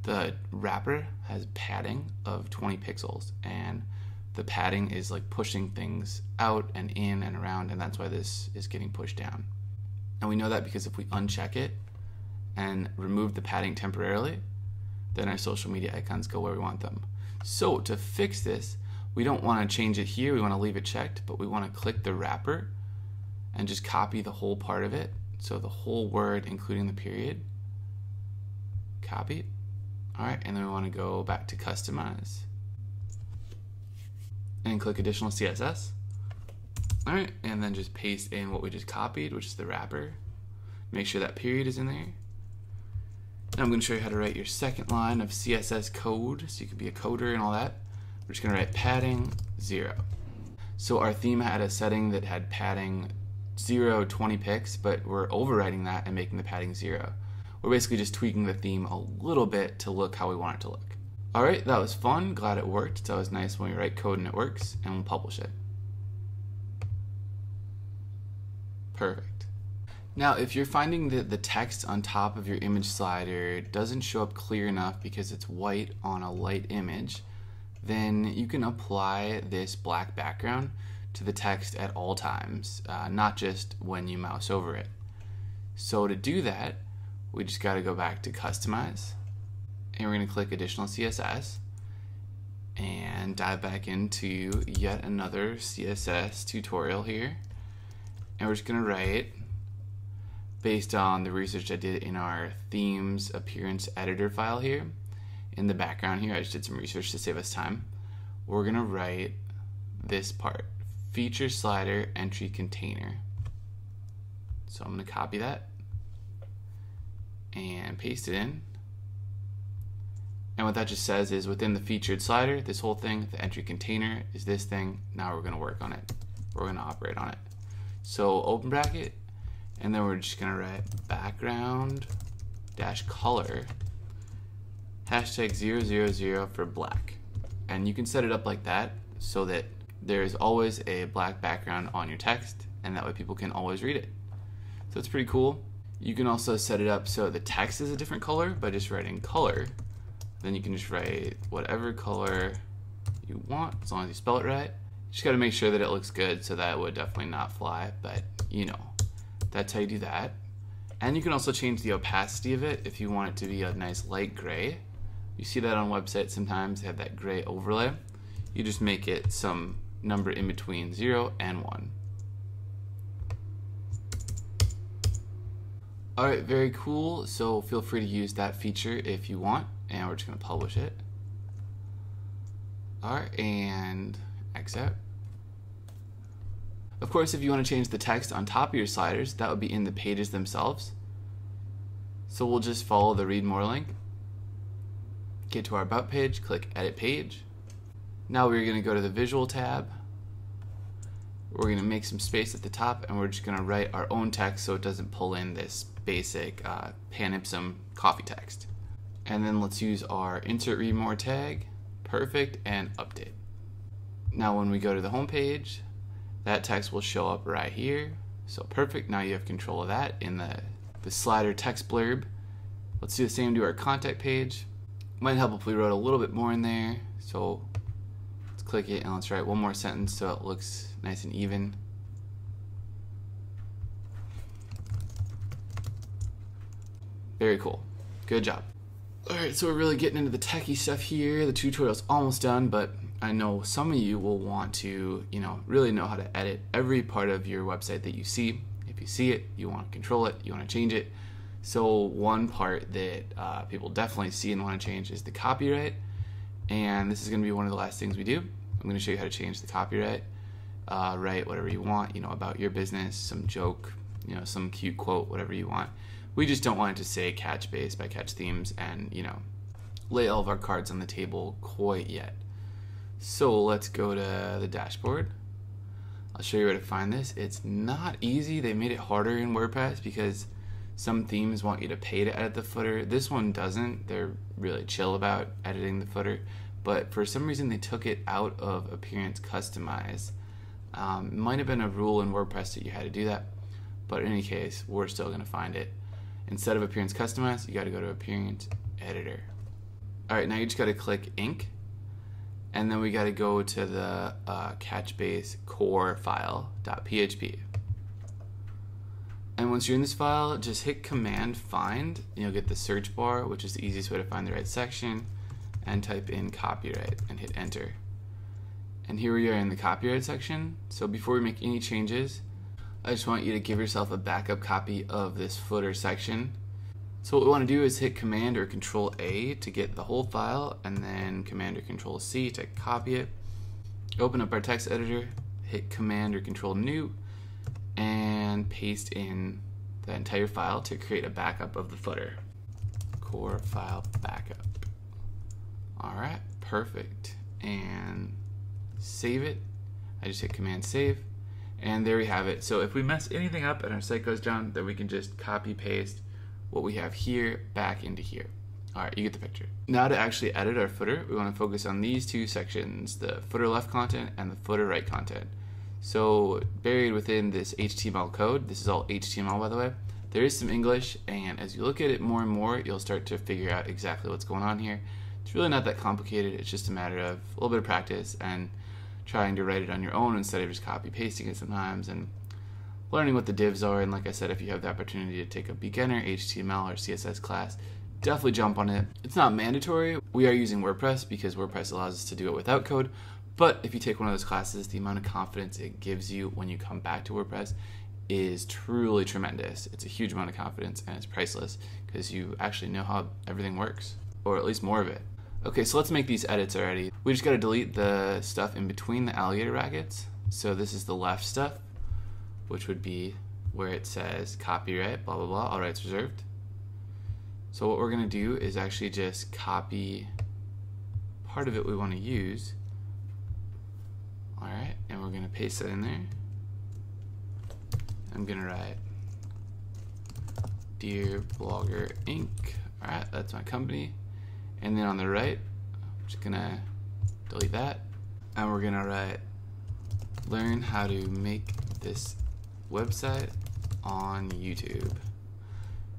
The wrapper has padding of 20 pixels, and the padding is like pushing things out and in and around, and that's why this is getting pushed down. And we know that because if we uncheck it and remove the padding temporarily, then our social media icons go where we want them. So to fix this, we don't want to change it here, we want to leave it checked, but we want to click the wrapper and just copy the whole part of it. So the whole word, including the period. Copy. All right, and then we want to go back to customize and click additional CSS. All right, and then just paste in what we just copied, which is the wrapper. Make sure that period is in there. And I'm going to show you how to write your second line of CSS code, so you can be a coder and all that. We're just to write padding zero. So our theme had a setting that had padding 0, 20 pix, but we're overriding that and making the padding zero. We're basically just tweaking the theme a little bit to look how we want it to look. All right, that was fun. Glad it worked. It's always nice when we write code and it works, and we'll publish it. Perfect. Now, if you're finding that the text on top of your image slider doesn't show up clear enough because it's white on a light image, then you can apply this black background to the text at all times, uh, not just when you mouse over it. So to do that, we just got to go back to customize and we're going to click additional CSS and dive back into yet another CSS tutorial here. And we're just going to write based on the research I did in our themes appearance editor file here. In the background here I just did some research to save us time. We're going to write this part feature slider entry container. So I'm going to copy that and paste it in. And what that just says is within the featured slider, this whole thing, the entry container is this thing. Now we're going to work on it. We're going to operate on it. So open bracket, and then we're just going to write background dash color hashtag 000 for black. And you can set it up like that so that there's always a black background on your text, and that way people can always read it. So it's pretty cool. You can also set it up so the text is a different color by just writing color. Then you can just write whatever color you want as long as you spell it right. You just got to make sure that it looks good so that it would definitely not fly, but you know, that's how you do that. And you can also change the opacity of it if you want it to be a nice light gray. You see that on websites sometimes, they have that gray overlay. You just make it some number in between 0 and 1. All right, very cool. So feel free to use that feature if you want, and we're just gonna publish it. All right, and accept. Of course, if you want to change the text on top of your sliders, that would be in the pages themselves. So we'll just follow the read more link, get to our about page, click edit page. Now we're going to go to the visual tab. We're going to make some space at the top and we're just going to write our own text so it doesn't pull in this basic uh, panipsum coffee text. And then let's use our insert read more tag, perfect, and update. Now when we go to the home page, that text will show up right here. So perfect, now you have control of that in the, the slider text blurb. Let's do the same to our contact page. Might help if we wrote a little bit more in there. So let's click it and let's write one more sentence so it looks nice and even. Very cool. Good job. Alright, so we're really getting into the techie stuff here. The tutorial's almost done, but I know some of you will want to, you know, really know how to edit every part of your website that you see. If you see it, you want to control it, you want to change it. So one part that uh, people definitely see and want to change is the copyright. And this is going to be one of the last things we do. I'm going to show you how to change the copyright. Uh, write whatever you want, you know, about your business, some joke, you know, some cute quote, whatever you want. We just don't want it to say catch base by catch themes and, you know, lay all of our cards on the table quite yet. So let's go to the dashboard. I'll show you where to find this. It's not easy. They made it harder in WordPress because some themes want you to pay to edit the footer. This one doesn't. They're really chill about editing the footer. But for some reason, they took it out of Appearance Customize. Um, might have been a rule in WordPress that you had to do that. But in any case, we're still going to find it. Instead of Appearance Customize, you got to go to Appearance Editor. All right, now you just got to click inc and then we got to go to the uh, catchbase core file.php. And once you're in this file, just hit command find, and you'll get the search bar, which is the easiest way to find the right section, and type in copyright and hit enter. And here we are in the copyright section. So before we make any changes, I just want you to give yourself a backup copy of this footer section so what we want to do is hit Command or Control A to get the whole file, and then Command or Control C to copy it. Open up our text editor, hit Command or Control New, and paste in the entire file to create a backup of the footer. Core file backup. Alright, perfect. And save it. I just hit Command Save. And there we have it. So if we mess anything up and our site goes down, then we can just copy paste what we have here back into here. All right, you get the picture. Now to actually edit our footer, we want to focus on these two sections, the footer left content and the footer right content. So buried within this HTML code, this is all HTML by the way, there is some English and as you look at it more and more, you'll start to figure out exactly what's going on here. It's really not that complicated, it's just a matter of a little bit of practice and trying to write it on your own instead of just copy pasting it sometimes and learning what the divs are. And like I said, if you have the opportunity to take a beginner HTML or CSS class, definitely jump on it. It's not mandatory. We are using WordPress because WordPress allows us to do it without code. But if you take one of those classes, the amount of confidence it gives you when you come back to WordPress is truly tremendous. It's a huge amount of confidence and it's priceless because you actually know how everything works, or at least more of it. Okay, so let's make these edits already. We just gotta delete the stuff in between the alligator brackets. So this is the left stuff which would be where it says copyright, blah, blah, blah, all rights reserved. So what we're to do is actually just copy part of it we want to use. All right, and we're to paste that in there. I'm to write Dear Blogger Inc. All right, that's my company. And then on the right, I'm just to delete that. And we're to write learn how to make this website on YouTube.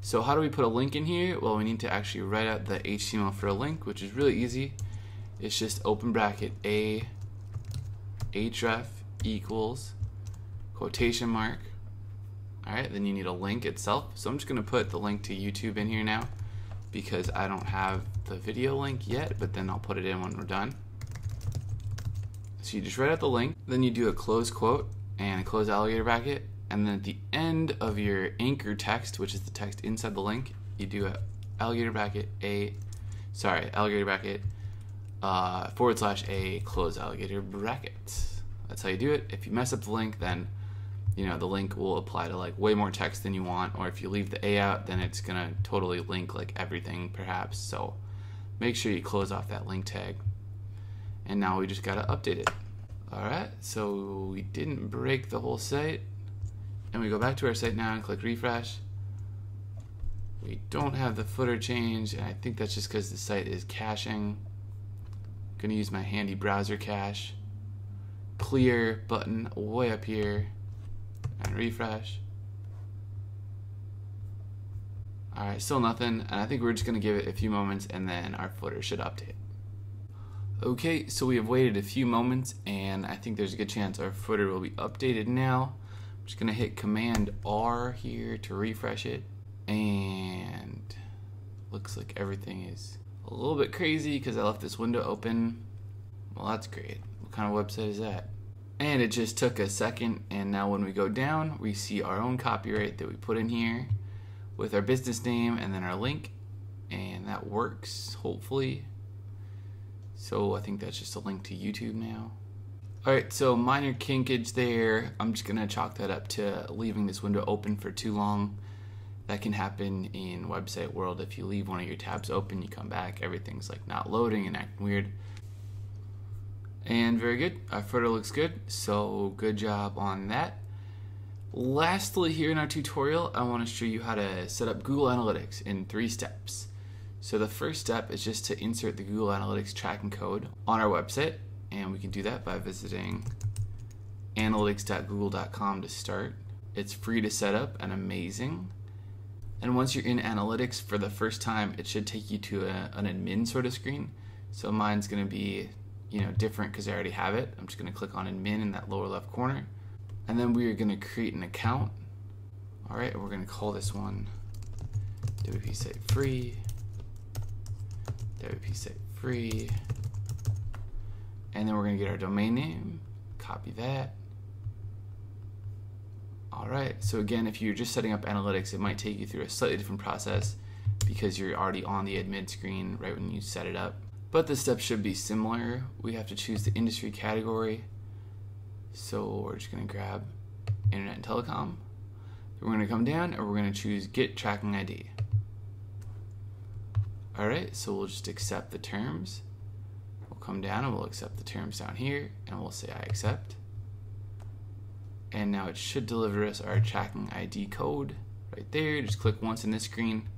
So how do we put a link in here? Well, we need to actually write out the HTML for a link, which is really easy. It's just open bracket a href equals quotation mark. All right, then you need a link itself. So I'm just gonna put the link to YouTube in here now because I don't have the video link yet, but then I'll put it in when we're done. So you just write out the link, then you do a close quote and a close alligator bracket, and then at the end of your anchor text, which is the text inside the link, you do a alligator bracket a, sorry, alligator bracket uh, forward slash a close alligator bracket. That's how you do it. If you mess up the link, then you know the link will apply to like way more text than you want or if you leave the a out then it's gonna totally link like everything perhaps so make sure you close off that link tag. And now we just gotta update it. All right so we didn't break the whole site. And we go back to our site now and click refresh. We don't have the footer change and I think that's just because the site is caching. I'm gonna use my handy browser cache. Clear button way up here. And refresh. Alright, still nothing, and I think we're just to give it a few moments and then our footer should update. Okay, so we have waited a few moments and I think there's a good chance our footer will be updated now. I'm just to hit Command R here to refresh it and looks like everything is a little bit crazy because I left this window open. Well, that's great. What kind of website is that? And it just took a second, and now when we go down, we see our own copyright that we put in here with our business name and then our link, and that works, hopefully. So I think that's just a link to YouTube now. Alright, so minor kinkage there. I'm just gonna chalk that up to leaving this window open for too long. That can happen in website world. If you leave one of your tabs open, you come back, everything's like not loading and acting weird. And very good. Our footer looks good, so good job on that. Lastly, here in our tutorial, I want to show you how to set up Google Analytics in three steps. So the first step is just to insert the Google Analytics tracking code on our website, and we can do that by visiting analytics.google.com to start. It's free to set up and amazing. And once you're in Analytics for the first time, it should take you to a, an admin sort of screen. So mine's going to be you know different because I already have it. I'm just going to click on admin in that lower left corner. And then we are going to create an account. All right, we're going to call this one WP Site Free. WP Site Free. And then we're going to get our domain name. Copy that. All right, so again, if you're just setting up analytics, it might take you through a slightly different process because you're already on the admin screen right when you set it up. But the steps should be similar. We have to choose the industry category. So we're just going to grab Internet and Telecom. We're going to come down and we're going to choose Get Tracking ID. Alright, so we'll just accept the terms. We'll come down and we'll accept the terms down here and we'll say I accept. And now it should deliver us our tracking ID code right there. Just click once in this screen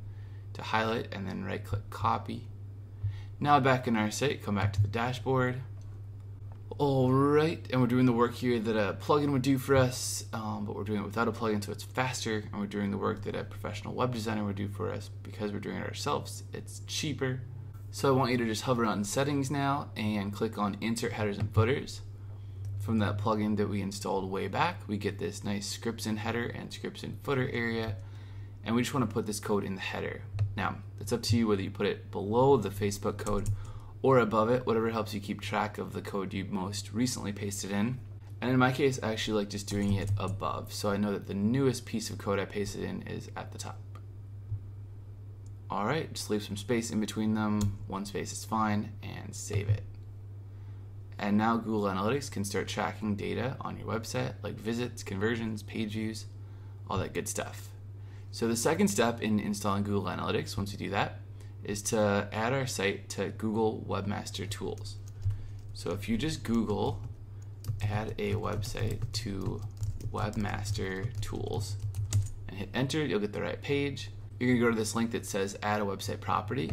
to highlight and then right click copy now back in our site, come back to the dashboard. Alright, and we're doing the work here that a plugin would do for us, um, but we're doing it without a plugin so it's faster, and we're doing the work that a professional web designer would do for us because we're doing it ourselves. It's cheaper. So I want you to just hover on settings now and click on insert headers and footers. From that plugin that we installed way back, we get this nice scripts in header and scripts in footer area, and we just want to put this code in the header. Now, it's up to you whether you put it below the Facebook code or above it, whatever helps you keep track of the code you most recently pasted in. And in my case, I actually like just doing it above, so I know that the newest piece of code I pasted in is at the top. Alright, just leave some space in between them, one space is fine, and save it. And now Google Analytics can start tracking data on your website, like visits, conversions, page views, all that good stuff. So the second step in installing Google Analytics, once you do that, is to add our site to Google Webmaster Tools. So if you just Google add a website to Webmaster Tools and hit enter, you'll get the right page. You're gonna go to this link that says add a website property.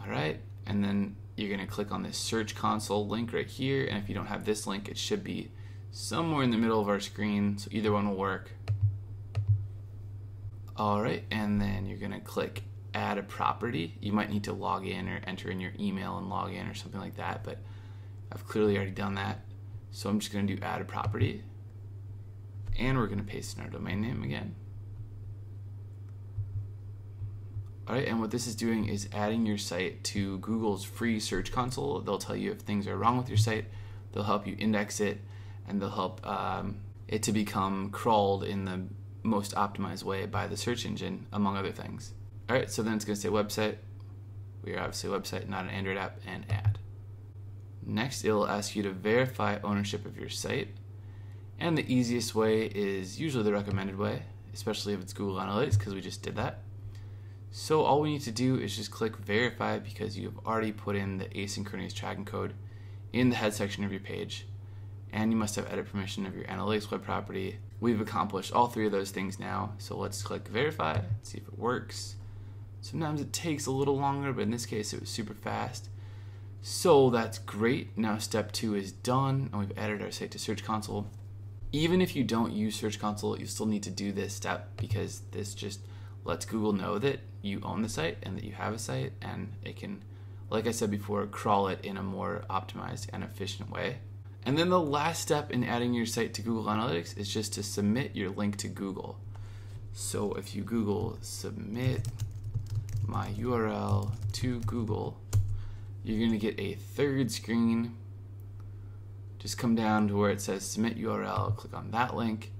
All right, and then you're gonna click on this search console link right here. And if you don't have this link, it should be somewhere in the middle of our screen. So either one will work. All right, and then you're gonna click add a property. You might need to log in or enter in your email and log in or something like that, but I've clearly already done that. So I'm just gonna do add a property. And we're gonna paste in our domain name again. All right, and what this is doing is adding your site to Google's free search console. They'll tell you if things are wrong with your site, they'll help you index it, and they'll help um, it to become crawled in the most optimized way by the search engine, among other things. All right, so then it's going to say website. We are obviously a website, not an Android app, and add. Next, it will ask you to verify ownership of your site. And the easiest way is usually the recommended way, especially if it's Google Analytics, because we just did that. So all we need to do is just click verify because you've already put in the asynchronous tracking code in the head section of your page. And you must have edit permission of your analytics web property. We've accomplished all three of those things now. So let's click verify, and see if it works. Sometimes it takes a little longer, but in this case it was super fast. So that's great. Now step two is done and we've added our site to Search Console. Even if you don't use Search Console, you still need to do this step because this just lets Google know that you own the site and that you have a site and it can, like I said before, crawl it in a more optimized and efficient way. And then the last step in adding your site to Google Analytics is just to submit your link to Google. So if you Google submit my URL to Google, you're going to get a third screen. Just come down to where it says submit URL, click on that link.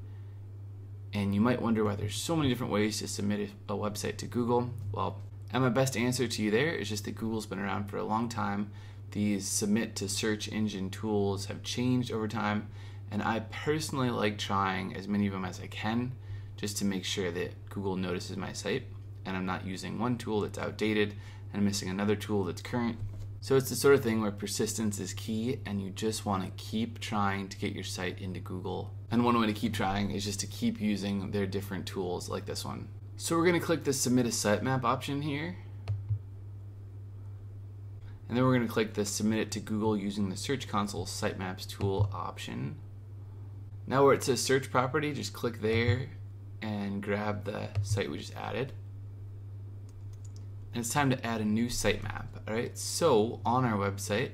And you might wonder why there's so many different ways to submit a website to Google. Well, and my best answer to you there is just that Google's been around for a long time. These submit to search engine tools have changed over time, and I personally like trying as many of them as I can just to make sure that Google notices my site and I'm not using one tool that's outdated and missing another tool that's current. So it's the sort of thing where persistence is key and you just want to keep trying to get your site into Google. And one way to keep trying is just to keep using their different tools like this one. So we're going to click the submit a sitemap option here. And then we're going to click the submit it to Google using the Search Console Sitemaps tool option. Now where it says search property, just click there and grab the site we just added and it's time to add a new sitemap. Alright, so on our website,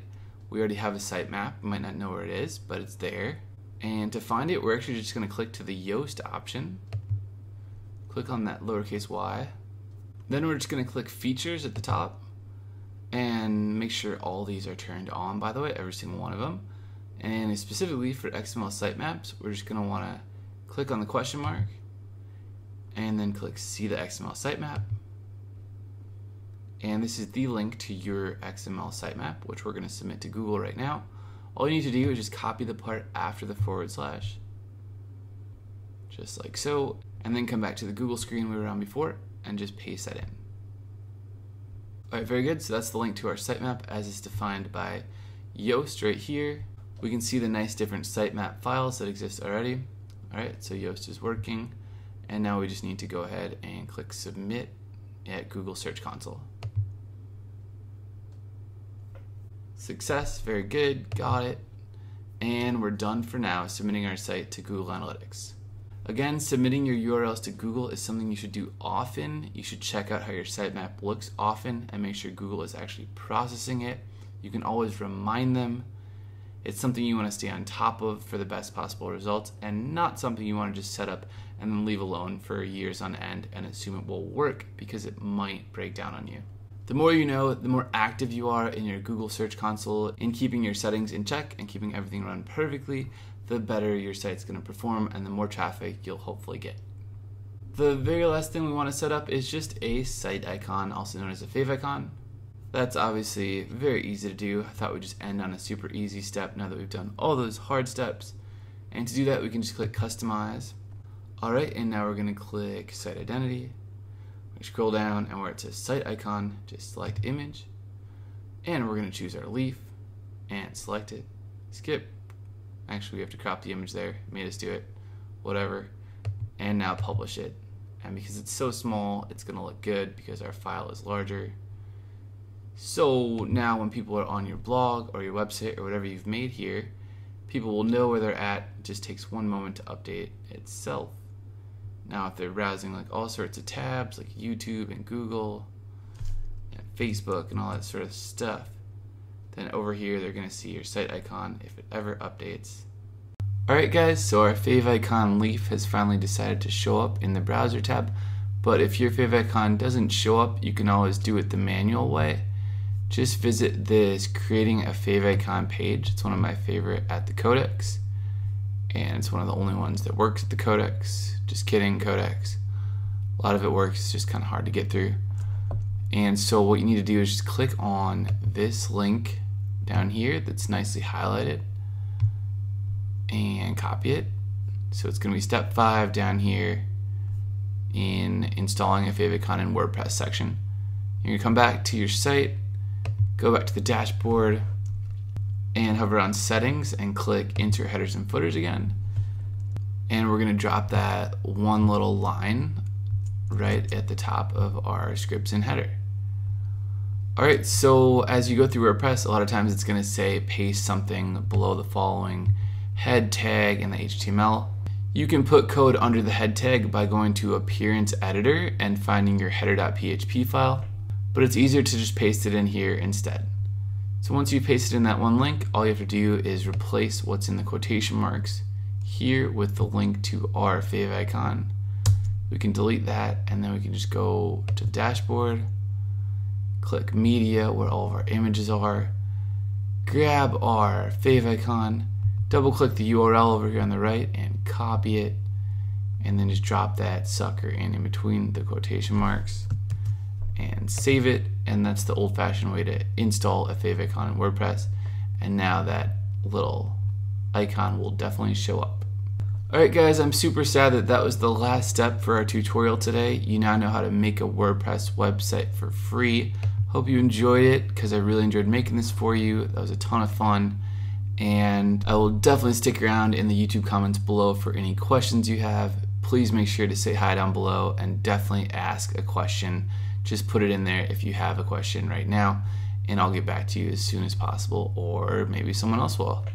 we already have a sitemap. You might not know where it is, but it's there. And to find it, we're actually just going to click to the Yoast option. Click on that lowercase y. Then we're just going to click Features at the top. And make sure all these are turned on, by the way, every single one of them. And specifically for XML sitemaps, we're just going to want to click on the question mark. And then click See the XML sitemap and this is the link to your XML sitemap, which we're going to submit to Google right now. All you need to do is just copy the part after the forward slash, just like so, and then come back to the Google screen we were on before and just paste that in. Alright, very good. So that's the link to our sitemap as is defined by Yoast right here. We can see the nice different sitemap files that exist already. Alright, so Yoast is working. And now we just need to go ahead and click submit at Google Search Console. Success, very good, got it. And we're done for now submitting our site to Google Analytics. Again, submitting your URLs to Google is something you should do often. You should check out how your sitemap looks often and make sure Google is actually processing it. You can always remind them. It's something you want to stay on top of for the best possible results and not something you want to just set up and then leave alone for years on end and assume it will work because it might break down on you. The more you know, the more active you are in your Google Search Console in keeping your settings in check and keeping everything run perfectly, the better your site's going to perform and the more traffic you'll hopefully get. The very last thing we want to set up is just a site icon, also known as a favicon. That's obviously very easy to do. I thought we'd just end on a super easy step now that we've done all those hard steps. And to do that, we can just click Customize. Alright, and now we're going to click Site Identity. We scroll down and where it says site icon, just select image. And we're going to choose our leaf and select it. Skip. Actually, we have to crop the image there. It made us do it. Whatever. And now publish it. And because it's so small, it's going to look good because our file is larger. So now when people are on your blog or your website or whatever you've made here, people will know where they're at. It just takes one moment to update itself. Now, if they're browsing like all sorts of tabs like YouTube and Google and Facebook and all that sort of stuff, then over here they're going to see your site icon if it ever updates. Alright guys, so our favicon leaf has finally decided to show up in the browser tab, but if your favicon doesn't show up, you can always do it the manual way. Just visit this creating a favicon page. It's one of my favorite at the Codex and it's one of the only ones that works at the Codex. Just kidding, Codex. A lot of it works, it's just kind of hard to get through. And so what you need to do is just click on this link down here that's nicely highlighted and copy it So it's going to be step five down here in installing a favicon in WordPress section. You're to come back to your site, go back to the dashboard, and hover on settings and click insert headers and footers again. And we're going to drop that one little line right at the top of our scripts and header. All right, so as you go through WordPress, a lot of times it's going to say paste something below the following head tag in the HTML. You can put code under the head tag by going to Appearance Editor and finding your header.php file, but it's easier to just paste it in here instead. So once you paste it in that one link, all you have to do is replace what's in the quotation marks here with the link to our fav icon. We can delete that and then we can just go to the dashboard click media where all of our images are, grab our fav icon, double click the URL over here on the right and copy it, and then just drop that sucker in in between the quotation marks and save it. And that's the old fashioned way to install a fav icon in WordPress. And now that little icon will definitely show up. Alright guys, I'm super sad that that was the last step for our tutorial today. You now know how to make a WordPress website for free. Hope you enjoyed it because I really enjoyed making this for you. That was a ton of fun. And I will definitely stick around in the YouTube comments below for any questions you have. Please make sure to say hi down below and definitely ask a question. Just put it in there if you have a question right now, and I'll get back to you as soon as possible, or maybe someone else will.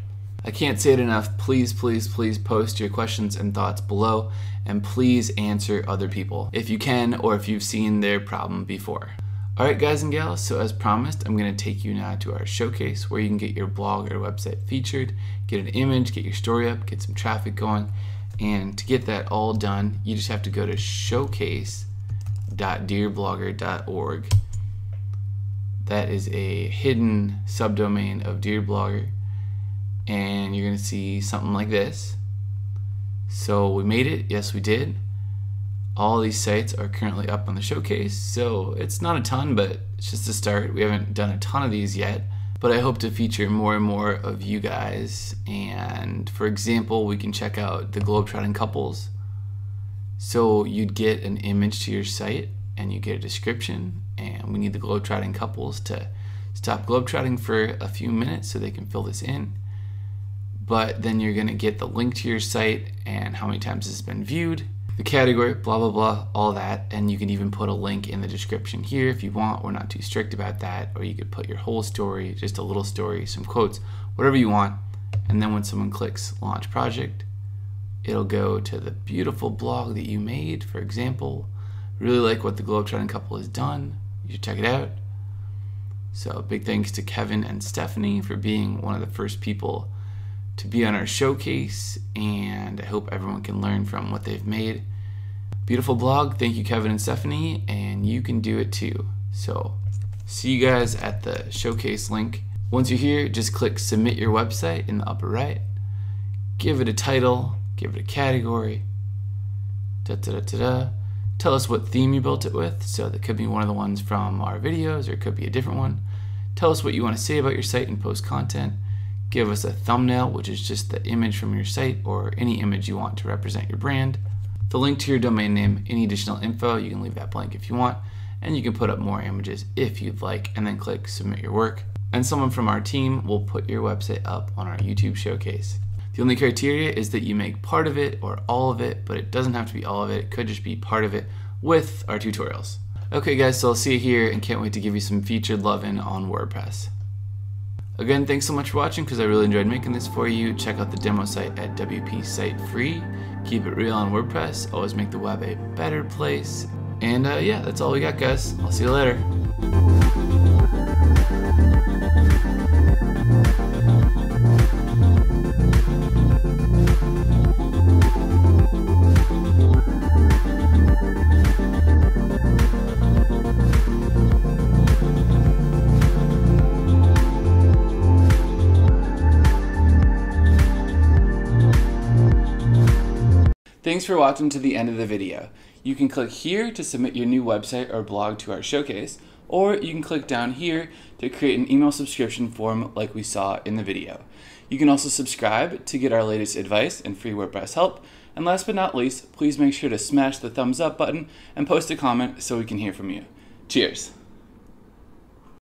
I can't say it enough. Please, please, please post your questions and thoughts below, and please answer other people if you can or if you've seen their problem before. Alright guys and gals, so as promised, I'm going to take you now to our showcase where you can get your blog or website featured, get an image, get your story up, get some traffic going, and to get that all done, you just have to go to showcase.dearblogger.org. That is a hidden subdomain of Dear Blogger, and you're to see something like this. So we made it, yes we did all these sites are currently up on the showcase, so it's not a ton, but it's just a start. We haven't done a ton of these yet, but I hope to feature more and more of you guys. And for example, we can check out the Globetrotting couples. So you'd get an image to your site and you get a description, and we need the Globetrotting couples to stop globetrotting for a few minutes so they can fill this in. But then you're to get the link to your site and how many times it's been viewed the category, blah, blah, blah, all that. And you can even put a link in the description here if you want. We're not too strict about that. Or you could put your whole story, just a little story, some quotes, whatever you want. And then when someone clicks launch project, it'll go to the beautiful blog that you made. For example, really like what the Globetrotting couple has done. You should check it out. So big thanks to Kevin and Stephanie for being one of the first people to be on our showcase, and I hope everyone can learn from what they've made. Beautiful blog. Thank you, Kevin and Stephanie, and you can do it too. So, see you guys at the showcase link. Once you're here, just click submit your website in the upper right. Give it a title, give it a category. Da da da da da. Tell us what theme you built it with. So that could be one of the ones from our videos, or it could be a different one. Tell us what you want to say about your site and post content give us a thumbnail, which is just the image from your site or any image you want to represent your brand, the link to your domain name, any additional info, you can leave that blank if you want, and you can put up more images if you'd like, and then click submit your work. And someone from our team will put your website up on our YouTube showcase. The only criteria is that you make part of it or all of it, but it doesn't have to be all of it, it could just be part of it with our tutorials. Okay guys, so I'll see you here and can't wait to give you some featured loving on WordPress. Again, thanks so much for watching because I really enjoyed making this for you. Check out the demo site at WP Site Free. Keep it real on WordPress. Always make the web a better place. And uh, yeah, that's all we got, guys. I'll see you later. Thanks for watching to the end of the video. You can click here to submit your new website or blog to our showcase, or you can click down here to create an email subscription form like we saw in the video. You can also subscribe to get our latest advice and free WordPress help. And last but not least, please make sure to smash the thumbs up button and post a comment so we can hear from you. Cheers.